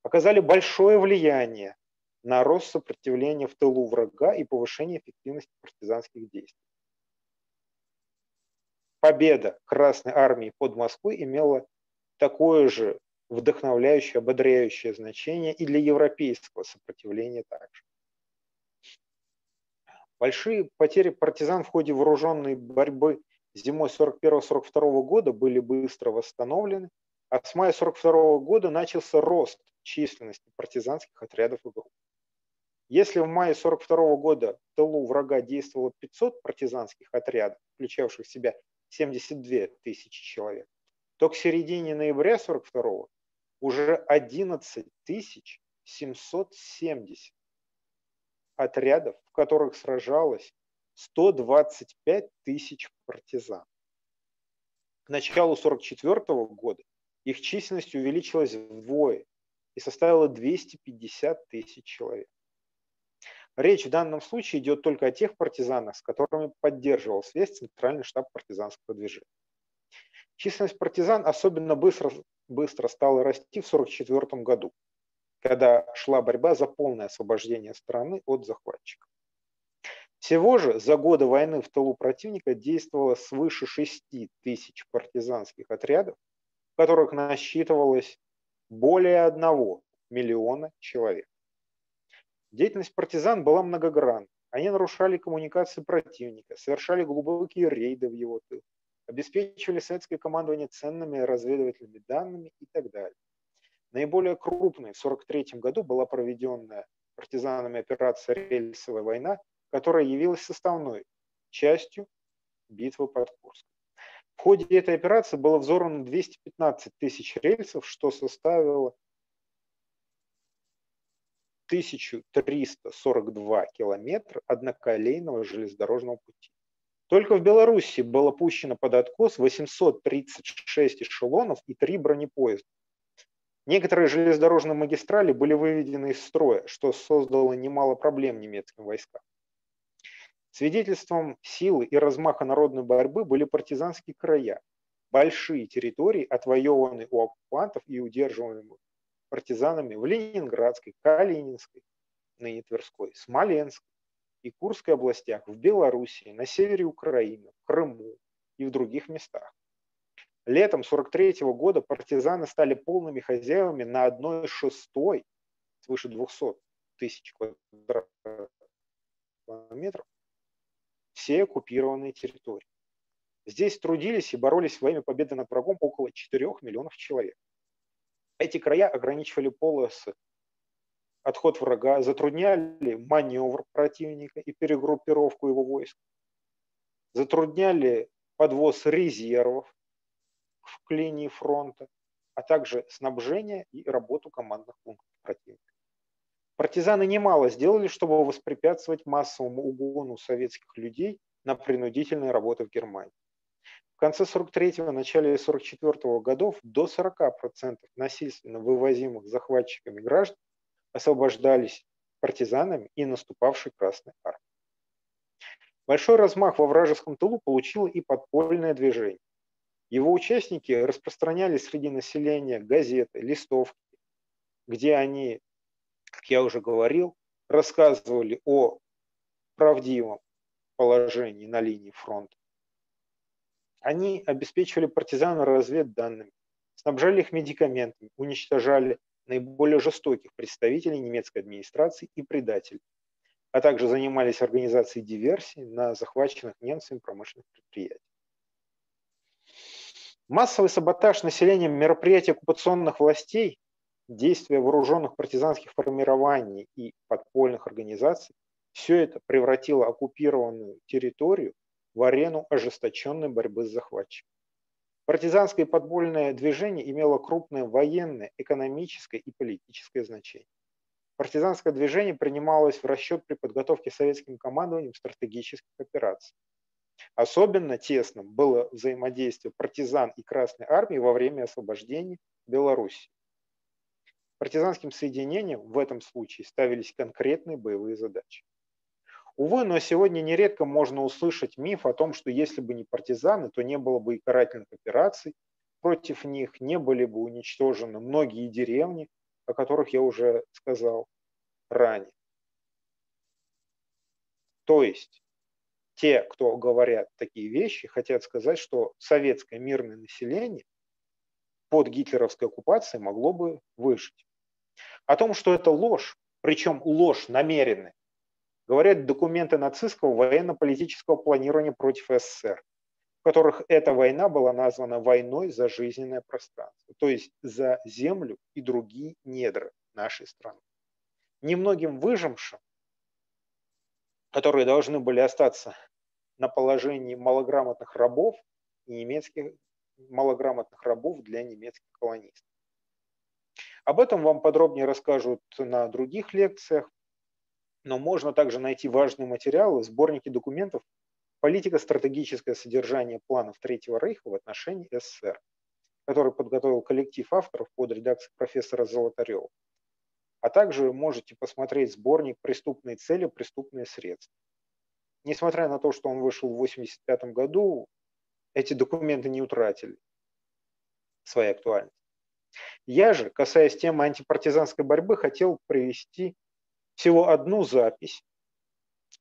оказали большое влияние на рост сопротивления в тылу врага и повышение эффективности партизанских действий. Победа Красной Армии под Москвой имела такое же вдохновляющее, ободряющее значение и для европейского сопротивления также. Большие потери партизан в ходе вооруженной борьбы зимой 41-42 года были быстро восстановлены, а с мая 42 года начался рост численности партизанских отрядов и групп. Если в мае 42 года в тылу врага действовало 500 партизанских отрядов, включавших в себя 72 тысячи человек, то к середине ноября 42 уже 11 тысяч 770 отрядов, в которых сражалось 125 тысяч партизан. К началу 1944 года их численность увеличилась вдвое и составила 250 тысяч человек. Речь в данном случае идет только о тех партизанах, с которыми поддерживал связь Центральный штаб партизанского движения. Численность партизан особенно быстро, быстро стала расти в 1944 году, когда шла борьба за полное освобождение страны от захватчиков. Всего же за годы войны в тылу противника действовало свыше 6 тысяч партизанских отрядов, в которых насчитывалось более 1 миллиона человек. Деятельность партизан была многогранна. Они нарушали коммуникации противника, совершали глубокие рейды в его тыл, обеспечивали советское командование ценными разведывательными данными и так далее. Наиболее крупной в 1943 году была проведенная партизанами операция «Рельсовая война», которая явилась составной частью битвы под Курском. В ходе этой операции было взорвано 215 тысяч рельсов, что составило 1342 километра одноколейного железнодорожного пути. Только в Беларуси было пущено под откос 836 эшелонов и 3 бронепоезда. Некоторые железнодорожные магистрали были выведены из строя, что создало немало проблем немецким войскам. Свидетельством силы и размаха народной борьбы были партизанские края, большие территории, отвоеванные у оккупантов и удерживаемые партизанами в Ленинградской, Калининской, ныне Тверской, Смоленской и Курской областях, в Белоруссии, на севере Украины, в Крыму и в других местах. Летом 43 года партизаны стали полными хозяевами на одной шестой, свыше 200 тысяч километров, все оккупированные территории. Здесь трудились и боролись во имя победы над врагом около 4 миллионов человек. Эти края ограничивали полосы отход врага, затрудняли маневр противника и перегруппировку его войск, затрудняли подвоз резервов к линии фронта, а также снабжение и работу командных пунктов противника. Партизаны немало сделали, чтобы воспрепятствовать массовому угону советских людей на принудительные работы в Германии. Конце 43-го, начале 44-го годов до 40% насильственно вывозимых захватчиками граждан освобождались партизанами и наступавшей Красной Армией. Большой размах во вражеском тылу получило и подпольное движение. Его участники распространяли среди населения газеты, листовки, где они, как я уже говорил, рассказывали о правдивом положении на линии фронта они обеспечивали партизан разведданными, снабжали их медикаментами, уничтожали наиболее жестоких представителей немецкой администрации и предателей, а также занимались организацией диверсий на захваченных немцами промышленных предприятиях. Массовый саботаж населением мероприятий оккупационных властей, действия вооруженных партизанских формирований и подпольных организаций – все это превратило оккупированную территорию в арену ожесточенной борьбы с захватчиком. Партизанское подпольное движение имело крупное военное, экономическое и политическое значение. Партизанское движение принималось в расчет при подготовке советским командованием стратегических операций. Особенно тесным было взаимодействие партизан и Красной Армии во время освобождения Беларуси. Партизанским соединениям в этом случае ставились конкретные боевые задачи. Увы, но сегодня нередко можно услышать миф о том, что если бы не партизаны, то не было бы и карательных операций против них, не были бы уничтожены многие деревни, о которых я уже сказал ранее. То есть те, кто говорят такие вещи, хотят сказать, что советское мирное население под гитлеровской оккупацией могло бы выжить. О том, что это ложь, причем ложь намеренная, говорят документы нацистского военно-политического планирования против СССР, в которых эта война была названа войной за жизненное пространство, то есть за землю и другие недра нашей страны. Немногим выжившим, которые должны были остаться на положении малограмотных рабов и немецких малограмотных рабов для немецких колонистов. Об этом вам подробнее расскажут на других лекциях но можно также найти важные материалы, сборники документов «Политико-стратегическое содержание планов Третьего Рейха в отношении СССР», который подготовил коллектив авторов под редакцией профессора Золотарева. а также можете посмотреть сборник «Преступные цели, преступные средства». Несмотря на то, что он вышел в 1985 году, эти документы не утратили своей актуальности. Я же, касаясь темы антипартизанской борьбы, хотел привести всего одну запись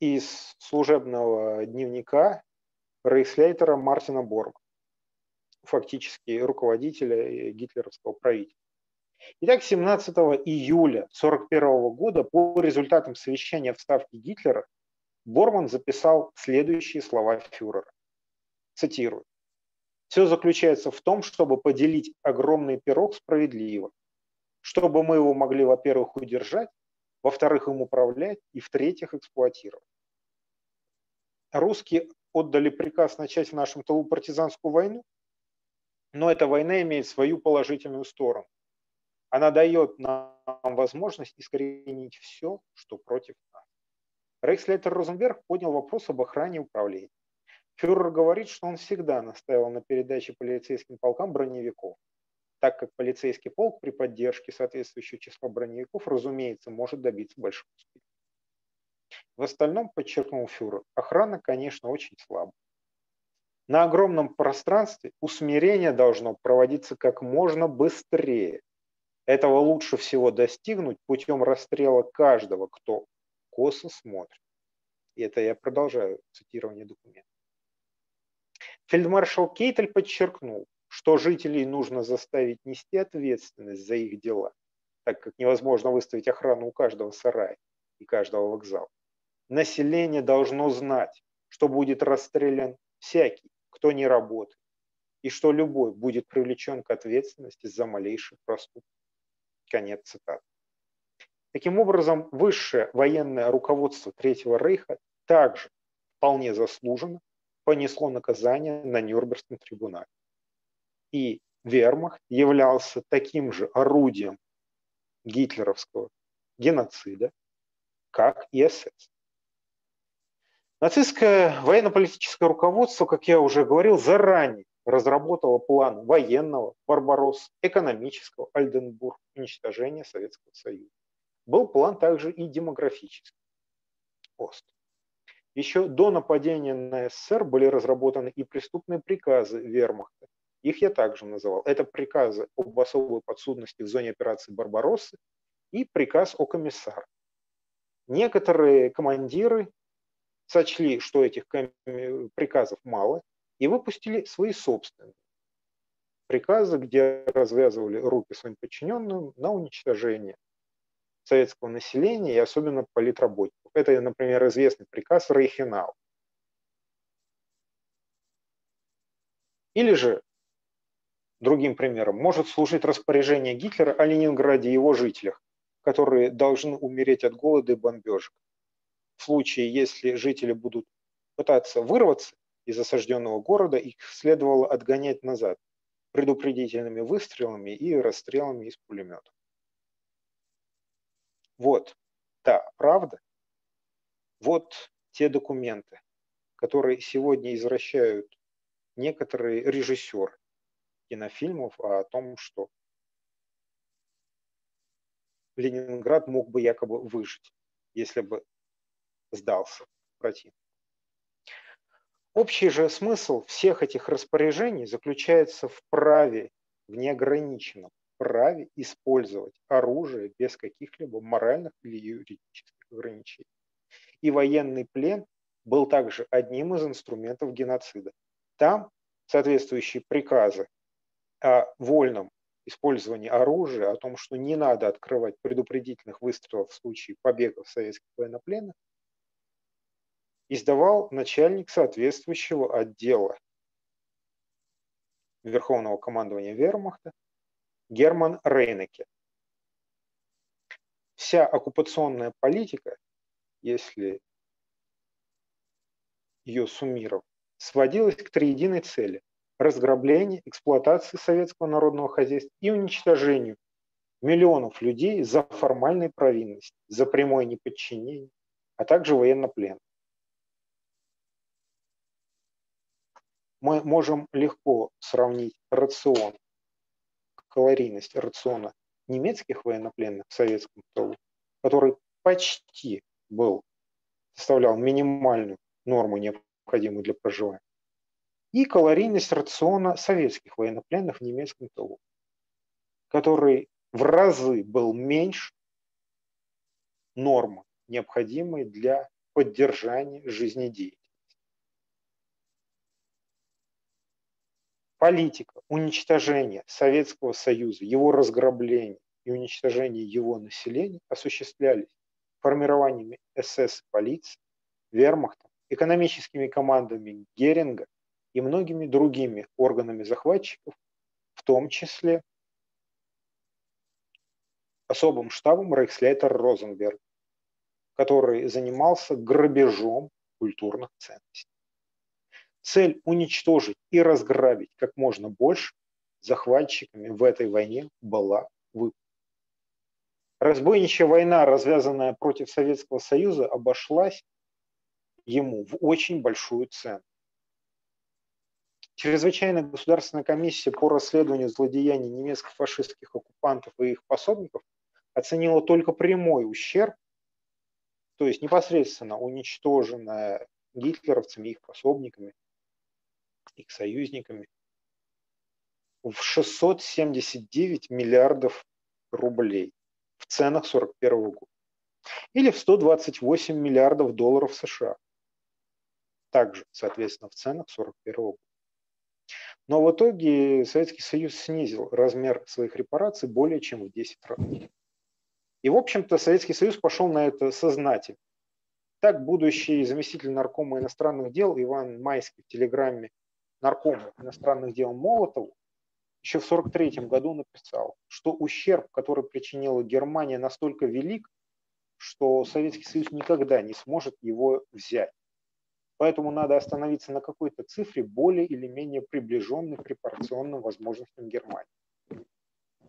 из служебного дневника рейхслейтера Мартина Борма, фактически руководителя гитлеровского правительства. Итак, 17 июля 1941 года по результатам совещания в Ставке Гитлера Борман записал следующие слова фюрера. Цитирую. «Все заключается в том, чтобы поделить огромный пирог справедливо, чтобы мы его могли, во-первых, удержать, во-вторых, им управлять и, в-третьих, эксплуатировать. Русские отдали приказ начать в нашем тылу партизанскую войну, но эта война имеет свою положительную сторону. Она дает нам возможность искоренить все, что против нас. Рейхслейтер Розенберг поднял вопрос об охране и управлении. Фюрер говорит, что он всегда настаивал на передаче полицейским полкам броневиков, так как полицейский полк при поддержке соответствующего числа броневиков, разумеется, может добиться большого успеха. В остальном, подчеркнул фюрер, охрана, конечно, очень слаба. На огромном пространстве усмирение должно проводиться как можно быстрее. Этого лучше всего достигнуть путем расстрела каждого, кто косо смотрит. И это я продолжаю цитирование документа. Фельдмаршал Кейтель подчеркнул, что жителей нужно заставить нести ответственность за их дела, так как невозможно выставить охрану у каждого сарая и каждого вокзала. Население должно знать, что будет расстрелян всякий, кто не работает, и что любой будет привлечен к ответственности за малейший проступок. Конец цитаты. Таким образом, высшее военное руководство Третьего Рейха также вполне заслуженно понесло наказание на Нюрнбергском трибунале. И вермахт являлся таким же орудием гитлеровского геноцида, как и СС. Нацистское военно-политическое руководство, как я уже говорил, заранее разработало план военного, Барбарос, экономического, Альденбург, уничтожения Советского Союза. Был план также и демографический. Пост. Еще до нападения на СССР были разработаны и преступные приказы вермахта. Их я также называл. Это приказы об особой подсудности в зоне операции «Барбароссы» и приказ о комиссаре. Некоторые командиры сочли, что этих приказов мало, и выпустили свои собственные приказы, где развязывали руки своим подчиненным на уничтожение советского населения и особенно политработников. Это, например, известный приказ Рейхенау. Или же, другим примером, может служить распоряжение Гитлера о Ленинграде и его жителях, которые должны умереть от голода и бомбежек. В случае, если жители будут пытаться вырваться из осажденного города, их следовало отгонять назад предупредительными выстрелами и расстрелами из пулеметов. Вот та правда, вот те документы, которые сегодня извращают некоторые режиссеры кинофильмов о том, что Ленинград мог бы якобы выжить, если бы сдался противник. Общий же смысл всех этих распоряжений заключается в праве, в неограниченном праве использовать оружие без каких-либо моральных или юридических ограничений. И военный плен был также одним из инструментов геноцида. Там соответствующие приказы о вольном использовании оружия, о том, что не надо открывать предупредительных выстрелов в случае побегов советских военнопленных, издавал начальник соответствующего отдела Верховного командования Вермахта Герман Рейнеке. Вся оккупационная политика, если ее суммировать, сводилась к триединой цели – разграблению, эксплуатации советского народного хозяйства и уничтожению миллионов людей за формальные провинности, за прямое неподчинение, а также военнопленных. Мы можем легко сравнить рацион калорийность рациона немецких военнопленных в советском тылу, который почти был, составлял минимальную норму, необходимую для проживания, и калорийность рациона советских военнопленных в немецком тылу, который в разы был меньше нормы, необходимой для поддержания жизнедеятельности. Политика уничтожения Советского Союза, его разграбления и уничтожения его населения осуществлялись формированиями СС полиции, вермахтом, экономическими командами Геринга и многими другими органами захватчиков, в том числе особым штабом Рейхслейтер Розенберг, который занимался грабежом культурных ценностей. Цель уничтожить и разграбить как можно больше захватчиками в этой войне была выполнена. Разбойничья война, развязанная против Советского Союза, обошлась ему в очень большую цену. Чрезвычайная государственная комиссия по расследованию злодеяний немецких фашистских оккупантов и их пособников оценила только прямой ущерб, то есть непосредственно уничтоженная гитлеровцами, их пособниками, их союзниками, в 679 миллиардов рублей в ценах 1941 года. Или в 128 миллиардов долларов США. Также, соответственно, в ценах 1941 года. Но в итоге Советский Союз снизил размер своих репараций более чем в 10 раз. И, в общем-то, Советский Союз пошел на это сознательно. Так, будущий заместитель наркома иностранных дел Иван Майский в телеграмме наркому иностранных дел Молотову еще в 1943 году написал, что ущерб, который причинила Германия, настолько велик, что Советский Союз никогда не сможет его взять. Поэтому надо остановиться на какой-то цифре более или менее приближенной к репарационным возможностям Германии.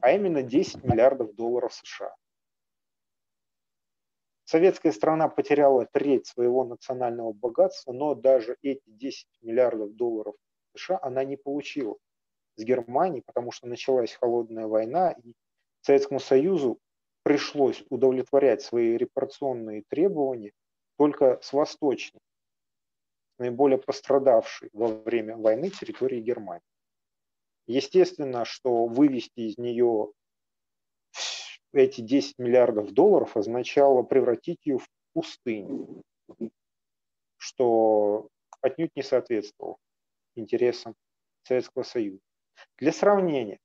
А именно 10 миллиардов долларов США. Советская страна потеряла треть своего национального богатства, но даже эти 10 миллиардов долларов США она не получила с Германией, потому что началась холодная война, и Советскому Союзу пришлось удовлетворять свои репарационные требования только с восточной, наиболее пострадавшей во время войны территории Германии. Естественно, что вывести из нее эти 10 миллиардов долларов означало превратить ее в пустыню, что отнюдь не соответствовало интересам Советского Союза. Для сравнения,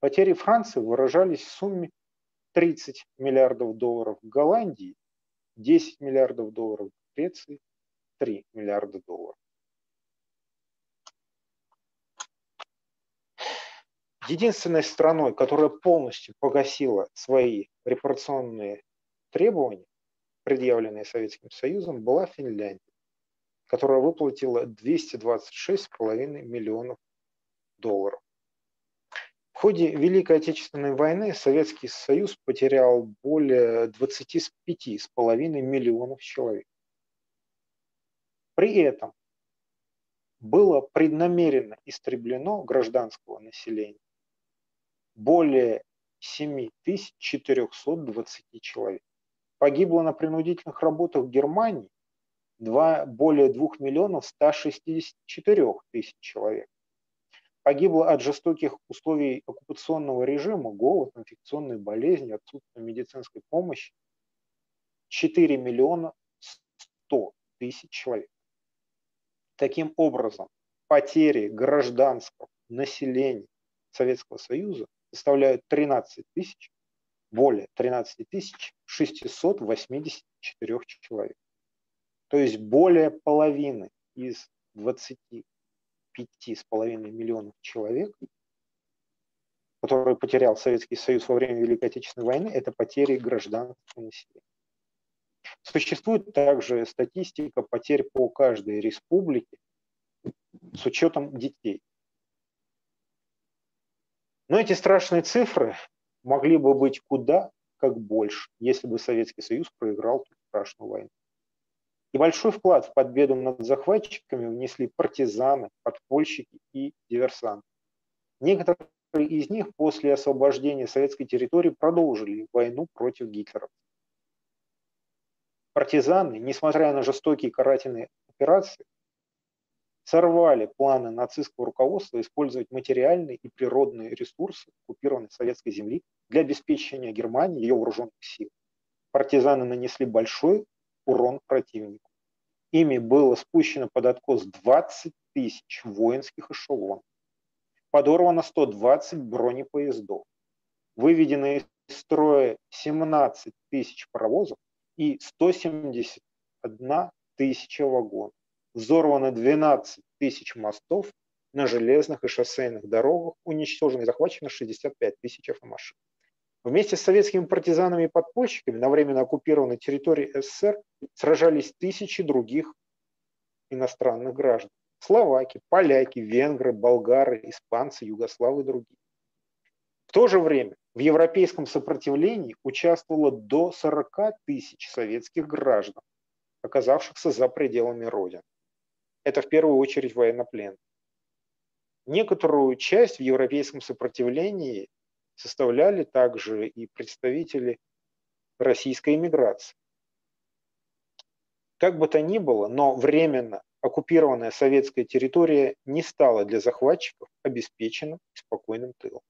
потери Франции выражались в сумме 30 миллиардов долларов в Голландии, 10 миллиардов долларов в Греции, 3 миллиарда долларов. Единственной страной, которая полностью погасила свои репарационные требования, предъявленные Советским Союзом, была Финляндия, которая выплатила 226,5 миллионов долларов. В ходе Великой Отечественной войны Советский Союз потерял более 25,5 миллионов человек. При этом было преднамеренно истреблено гражданского населения более 7420 человек. Погибло на принудительных работах в Германии 2, более 2 миллионов 164 тысяч человек. Погибло от жестоких условий оккупационного режима, голод, инфекционные болезни, отсутствие медицинской помощи 4 миллиона 100 тысяч человек. Таким образом, потери гражданского населения Советского Союза составляют 13 тысяч, более 13 тысяч 684 человек. То есть более половины из 25,5 миллионов человек, которые потерял Советский Союз во время Великой Отечественной войны, это потери гражданского населения. Существует также статистика потерь по каждой республике с учетом детей. Но эти страшные цифры могли бы быть куда как больше, если бы Советский Союз проиграл ту страшную войну. И большой вклад в победу над захватчиками внесли партизаны, подпольщики и диверсанты. Некоторые из них после освобождения советской территории продолжили войну против Гитлера. Партизаны, несмотря на жестокие карательные операции, сорвали планы нацистского руководства использовать материальные и природные ресурсы оккупированной советской земли для обеспечения Германии ее вооруженных сил. Партизаны нанесли большой урон противнику. Ими было спущено под откос 20 тысяч воинских эшелонов, подорвано 120 бронепоездов, выведено из строя 17 тысяч паровозов и 171 тысяча вагонов взорвано 12 тысяч мостов на железных и шоссейных дорогах, уничтожено и захвачено 65 тысяч автомашин. Вместе с советскими партизанами и подпольщиками на временно оккупированной территории СССР сражались тысячи других иностранных граждан. Словаки, поляки, венгры, болгары, испанцы, югославы и другие. В то же время в европейском сопротивлении участвовало до 40 тысяч советских граждан, оказавшихся за пределами Родины это в первую очередь военнопленные. Некоторую часть в европейском сопротивлении составляли также и представители российской иммиграции. Как бы то ни было, но временно оккупированная советская территория не стала для захватчиков обеспечена спокойным тылом.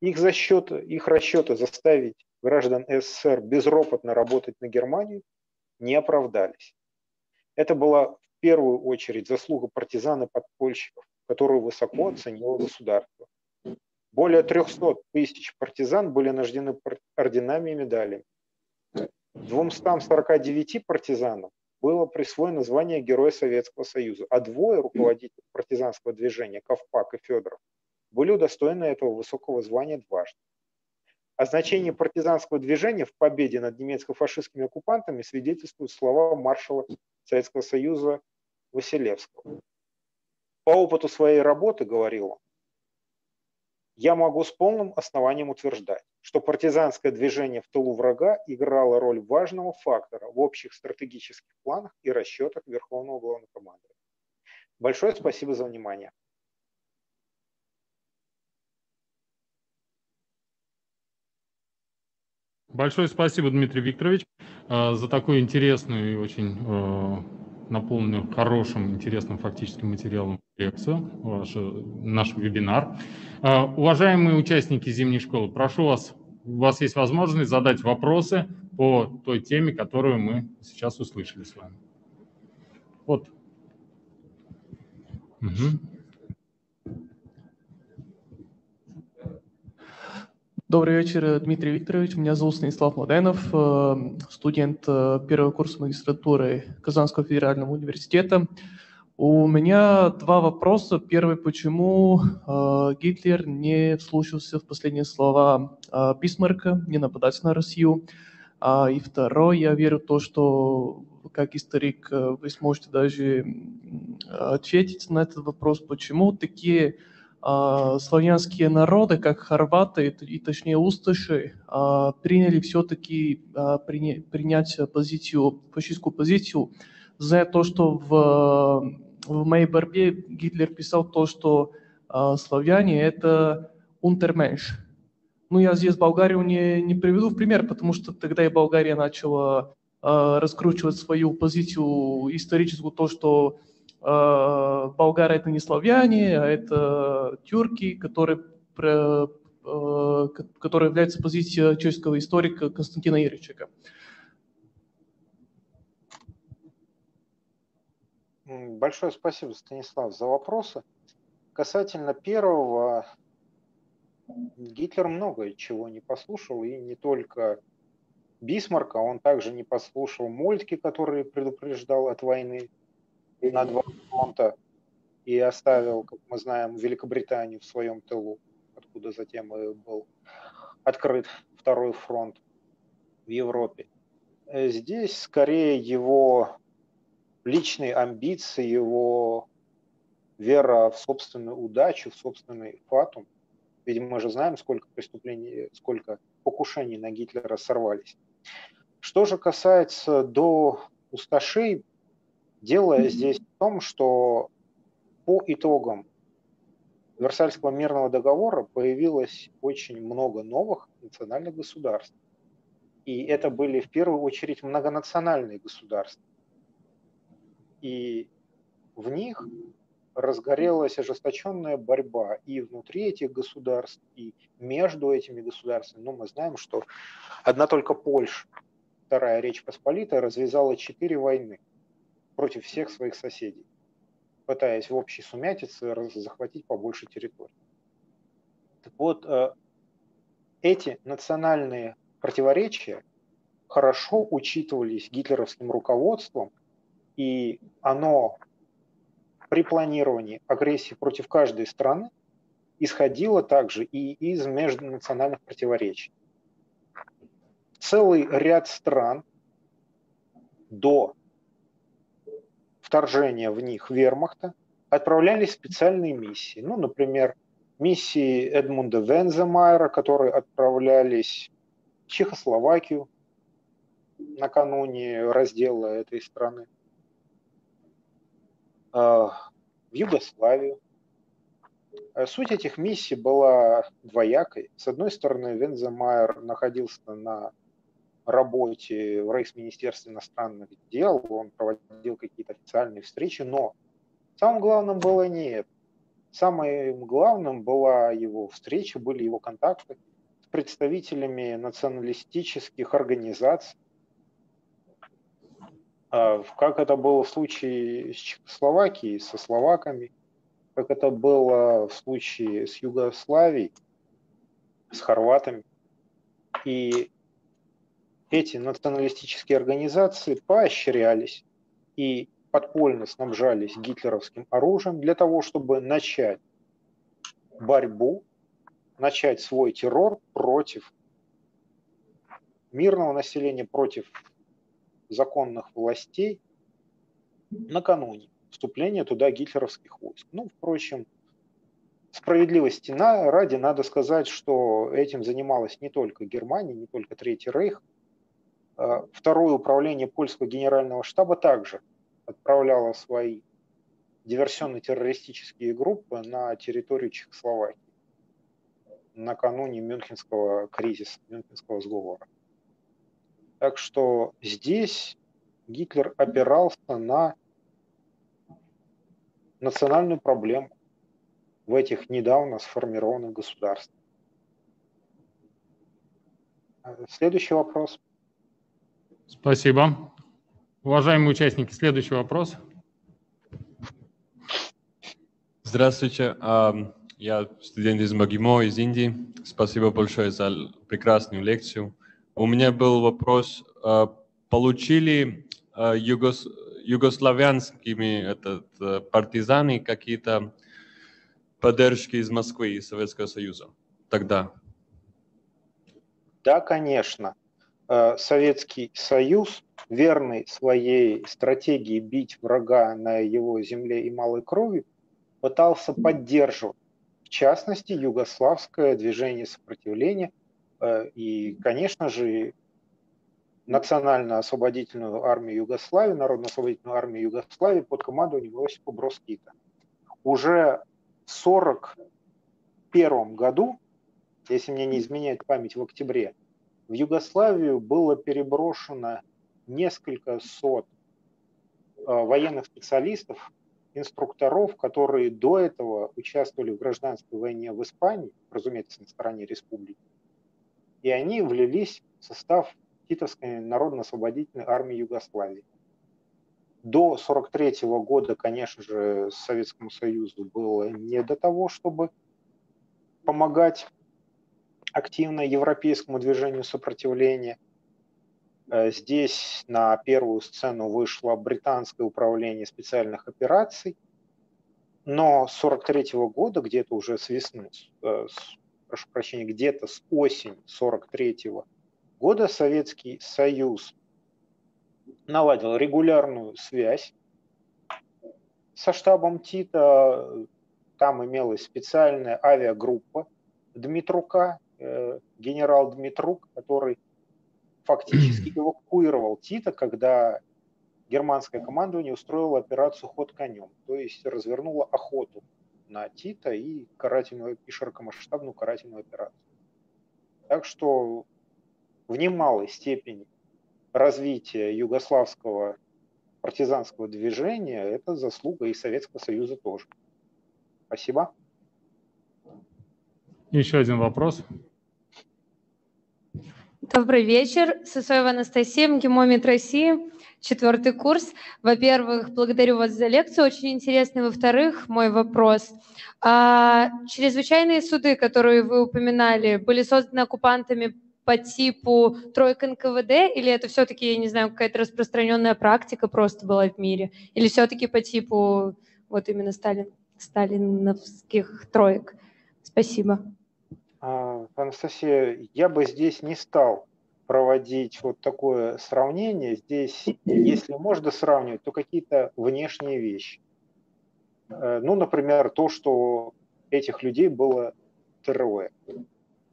Их, за счет, их расчеты заставить граждан СССР безропотно работать на Германию не оправдались. Это была первую очередь заслуга партизан и подпольщиков, которую высоко оценило государство. Более 300 тысяч партизан были награждены орденами и медалями. 249 партизанам было присвоено звание Героя Советского Союза, а двое руководителей партизанского движения, Ковпак и Федоров, были удостоены этого высокого звания дважды. О значении партизанского движения в победе над немецко-фашистскими оккупантами свидетельствуют слова маршала Советского Союза Василевского. По опыту своей работы, говорил он, я могу с полным основанием утверждать, что партизанское движение в тылу врага играло роль важного фактора в общих стратегических планах и расчетах Верховного Главнокомандующего. Большое спасибо за внимание. Большое спасибо, Дмитрий Викторович, э, за такую интересную и очень э, наполненную хорошим, интересным фактическим материалом лекцию, ваш, наш вебинар. Уважаемые участники зимней школы, прошу вас, у вас есть возможность задать вопросы по той теме, которую мы сейчас услышали с вами. Вот. Угу. Добрый вечер, Дмитрий Викторович. Меня зовут Станислав Младенов, э, студент э, первого курса магистратуры Казанского федерального университета. У меня два вопроса. Первый, почему э, Гитлер не вслушался в последние слова Бисмарка, не нападать на Россию. А, и второй, я верю в то, что как историк вы сможете даже ответить на этот вопрос, почему такие а, славянские народы, как хорваты и, точнее усташи, а, приняли все-таки а, принять позицию, фашистскую позицию за то, что в, в моей борьбе Гитлер писал то, что славяне – это унтерменш. Ну, я здесь Болгарию не, не приведу в пример, потому что тогда и Болгария начала раскручивать свою позицию историческую, то, что Э, болгары это не славяне, а это тюрки, которые, э, которые являются позицией чешского историка Константина Иричека. Большое спасибо, Станислав, за вопросы. Касательно первого, Гитлер много чего не послушал, и не только Бисмарка, он также не послушал Мольтки, который предупреждал от войны на два фронта и оставил, как мы знаем, Великобританию в своем тылу, откуда затем и был открыт второй фронт в Европе. Э, здесь скорее его личные амбиции, его вера в собственную удачу, в собственный фатум. Ведь мы же знаем, сколько преступлений, сколько покушений на Гитлера сорвались. Что же касается до усташей, Дело здесь в том, что по итогам Версальского мирного договора появилось очень много новых национальных государств. И это были в первую очередь многонациональные государства. И в них разгорелась ожесточенная борьба и внутри этих государств, и между этими государствами. Но мы знаем, что одна только Польша, Вторая Речь Посполитая, развязала четыре войны против всех своих соседей, пытаясь в общей сумятице захватить побольше территорий. Так вот, э, эти национальные противоречия хорошо учитывались гитлеровским руководством, и оно при планировании агрессии против каждой страны исходило также и из межнациональных противоречий. Целый ряд стран до вторжения в них вермахта отправлялись специальные миссии. Ну, например, миссии Эдмунда Венземайера, которые отправлялись в Чехословакию накануне раздела этой страны. Э, в Югославию. Э, суть этих миссий была двоякой. С одной стороны, Венземайер находился на работе в Рейхсминистерстве иностранных дел, он проводил какие-то официальные встречи, но самым главным было не это. Самым главным была его встреча, были его контакты с представителями националистических организаций, а, как это было в случае с Чехословакией, со словаками, как это было в случае с Югославией, с хорватами. И эти националистические организации поощрялись и подпольно снабжались гитлеровским оружием для того, чтобы начать борьбу, начать свой террор против мирного населения, против законных властей накануне вступления туда гитлеровских войск. Ну, впрочем, справедливости на, ради надо сказать, что этим занималась не только Германия, не только Третий Рейх. А, второе управление польского генерального штаба также отправляло свои диверсионно-террористические группы на территорию Чехословакии накануне Мюнхенского кризиса, Мюнхенского сговора. Так что здесь Гитлер опирался на национальную проблему в этих недавно сформированных государствах. Следующий вопрос. Спасибо. Уважаемые участники, следующий вопрос. Здравствуйте. Я студент из МГИМО из Индии. Спасибо большое за прекрасную лекцию. У меня был вопрос. А, получили а, югос, югославянскими этот, э, партизаны какие-то поддержки из Москвы и Советского Союза тогда? Да, конечно. Э, Советский Союз, верный своей стратегии бить врага на его земле и малой крови, пытался поддерживать, в частности, югославское движение сопротивления – Э, и, конечно же, Национально-освободительную армию Югославии, Народно-освободительную армию Югославии под командованием Иосифа Брос Уже в 1941 году, если мне не изменяет память, в октябре, в Югославию было переброшено несколько сот э, военных специалистов, инструкторов, которые до этого участвовали в гражданской войне в Испании, разумеется, на стороне республики, и они влились в состав Титовской народно-освободительной армии Югославии. До 1943 года, конечно же, Советскому Союзу было не до того, чтобы помогать активно европейскому движению сопротивления. Э, здесь на первую сцену вышло британское управление специальных операций, но с 1943 года, где-то уже с весны, э, прошу прощения, где-то с осени 43 года Советский Союз наладил регулярную связь со штабом Тита. Там имелась специальная авиагруппа Дмитрука, генерал Дмитрук, который фактически <clears throat> эвакуировал Тита, когда германское командование устроило операцию «Ход конем», то есть развернуло охоту на Тита и карательную и широкомасштабную карательную операцию. Так что в немалой степени развитие югославского партизанского движения – это заслуга и Советского Союза тоже. Спасибо. Еще один вопрос. Добрый вечер. Сысоева Анастасия, МГИМО России, четвертый курс. Во-первых, благодарю вас за лекцию, очень интересный. Во-вторых, мой вопрос. А, чрезвычайные суды, которые вы упоминали, были созданы оккупантами по типу тройка НКВД, или это все-таки, я не знаю, какая-то распространенная практика просто была в мире, или все-таки по типу вот именно Сталин, сталиновских троек? Спасибо. А, Анастасия, я бы здесь не стал проводить вот такое сравнение. Здесь, <clears throat> если можно сравнивать, то какие-то внешние вещи. Э, ну, например, то, что этих людей было трое,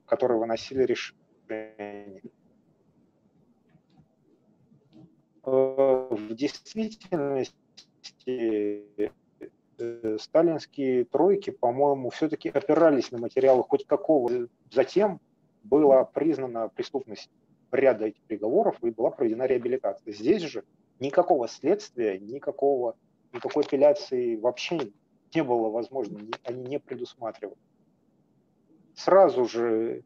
которые выносили решение. Э, в действительности сталинские тройки, по-моему, все-таки опирались на материалы хоть какого. Затем была признана преступность ряда этих приговоров и была проведена реабилитация. Здесь же никакого следствия, никакого, никакой апелляции вообще не было возможно, они не предусматривали. Сразу же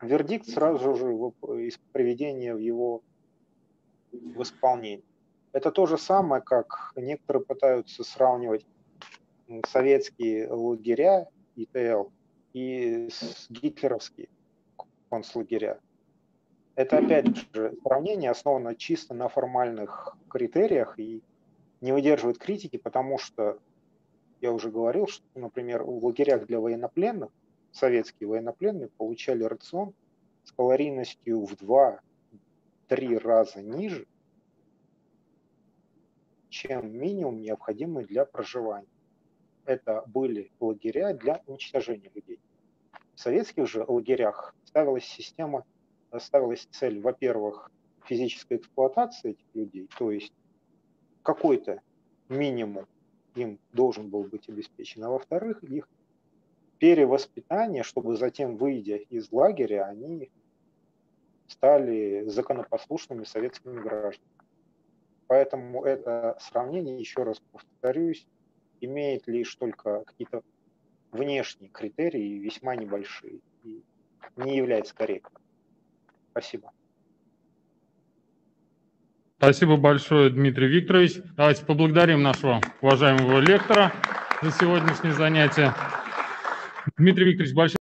вердикт, сразу же из приведения в его в исполнение. Это то же самое, как некоторые пытаются сравнивать советские лагеря ИТЛ и гитлеровские концлагеря. Это, опять же, сравнение основано чисто на формальных критериях и не выдерживает критики, потому что я уже говорил, что, например, в лагерях для военнопленных советские военнопленные получали рацион с калорийностью в 2-3 раза ниже, чем минимум необходимый для проживания это были лагеря для уничтожения людей. В советских же лагерях ставилась система, ставилась цель, во-первых, физической эксплуатации этих людей, то есть какой-то минимум им должен был быть обеспечен, а во-вторых, их перевоспитание, чтобы затем, выйдя из лагеря, они стали законопослушными советскими гражданами. Поэтому это сравнение, еще раз повторюсь, имеет лишь только какие-то внешние критерии, весьма небольшие, и не является корректным. Спасибо. Спасибо большое, Дмитрий Викторович. Давайте поблагодарим нашего уважаемого лектора за сегодняшнее занятие. Дмитрий Викторович, большое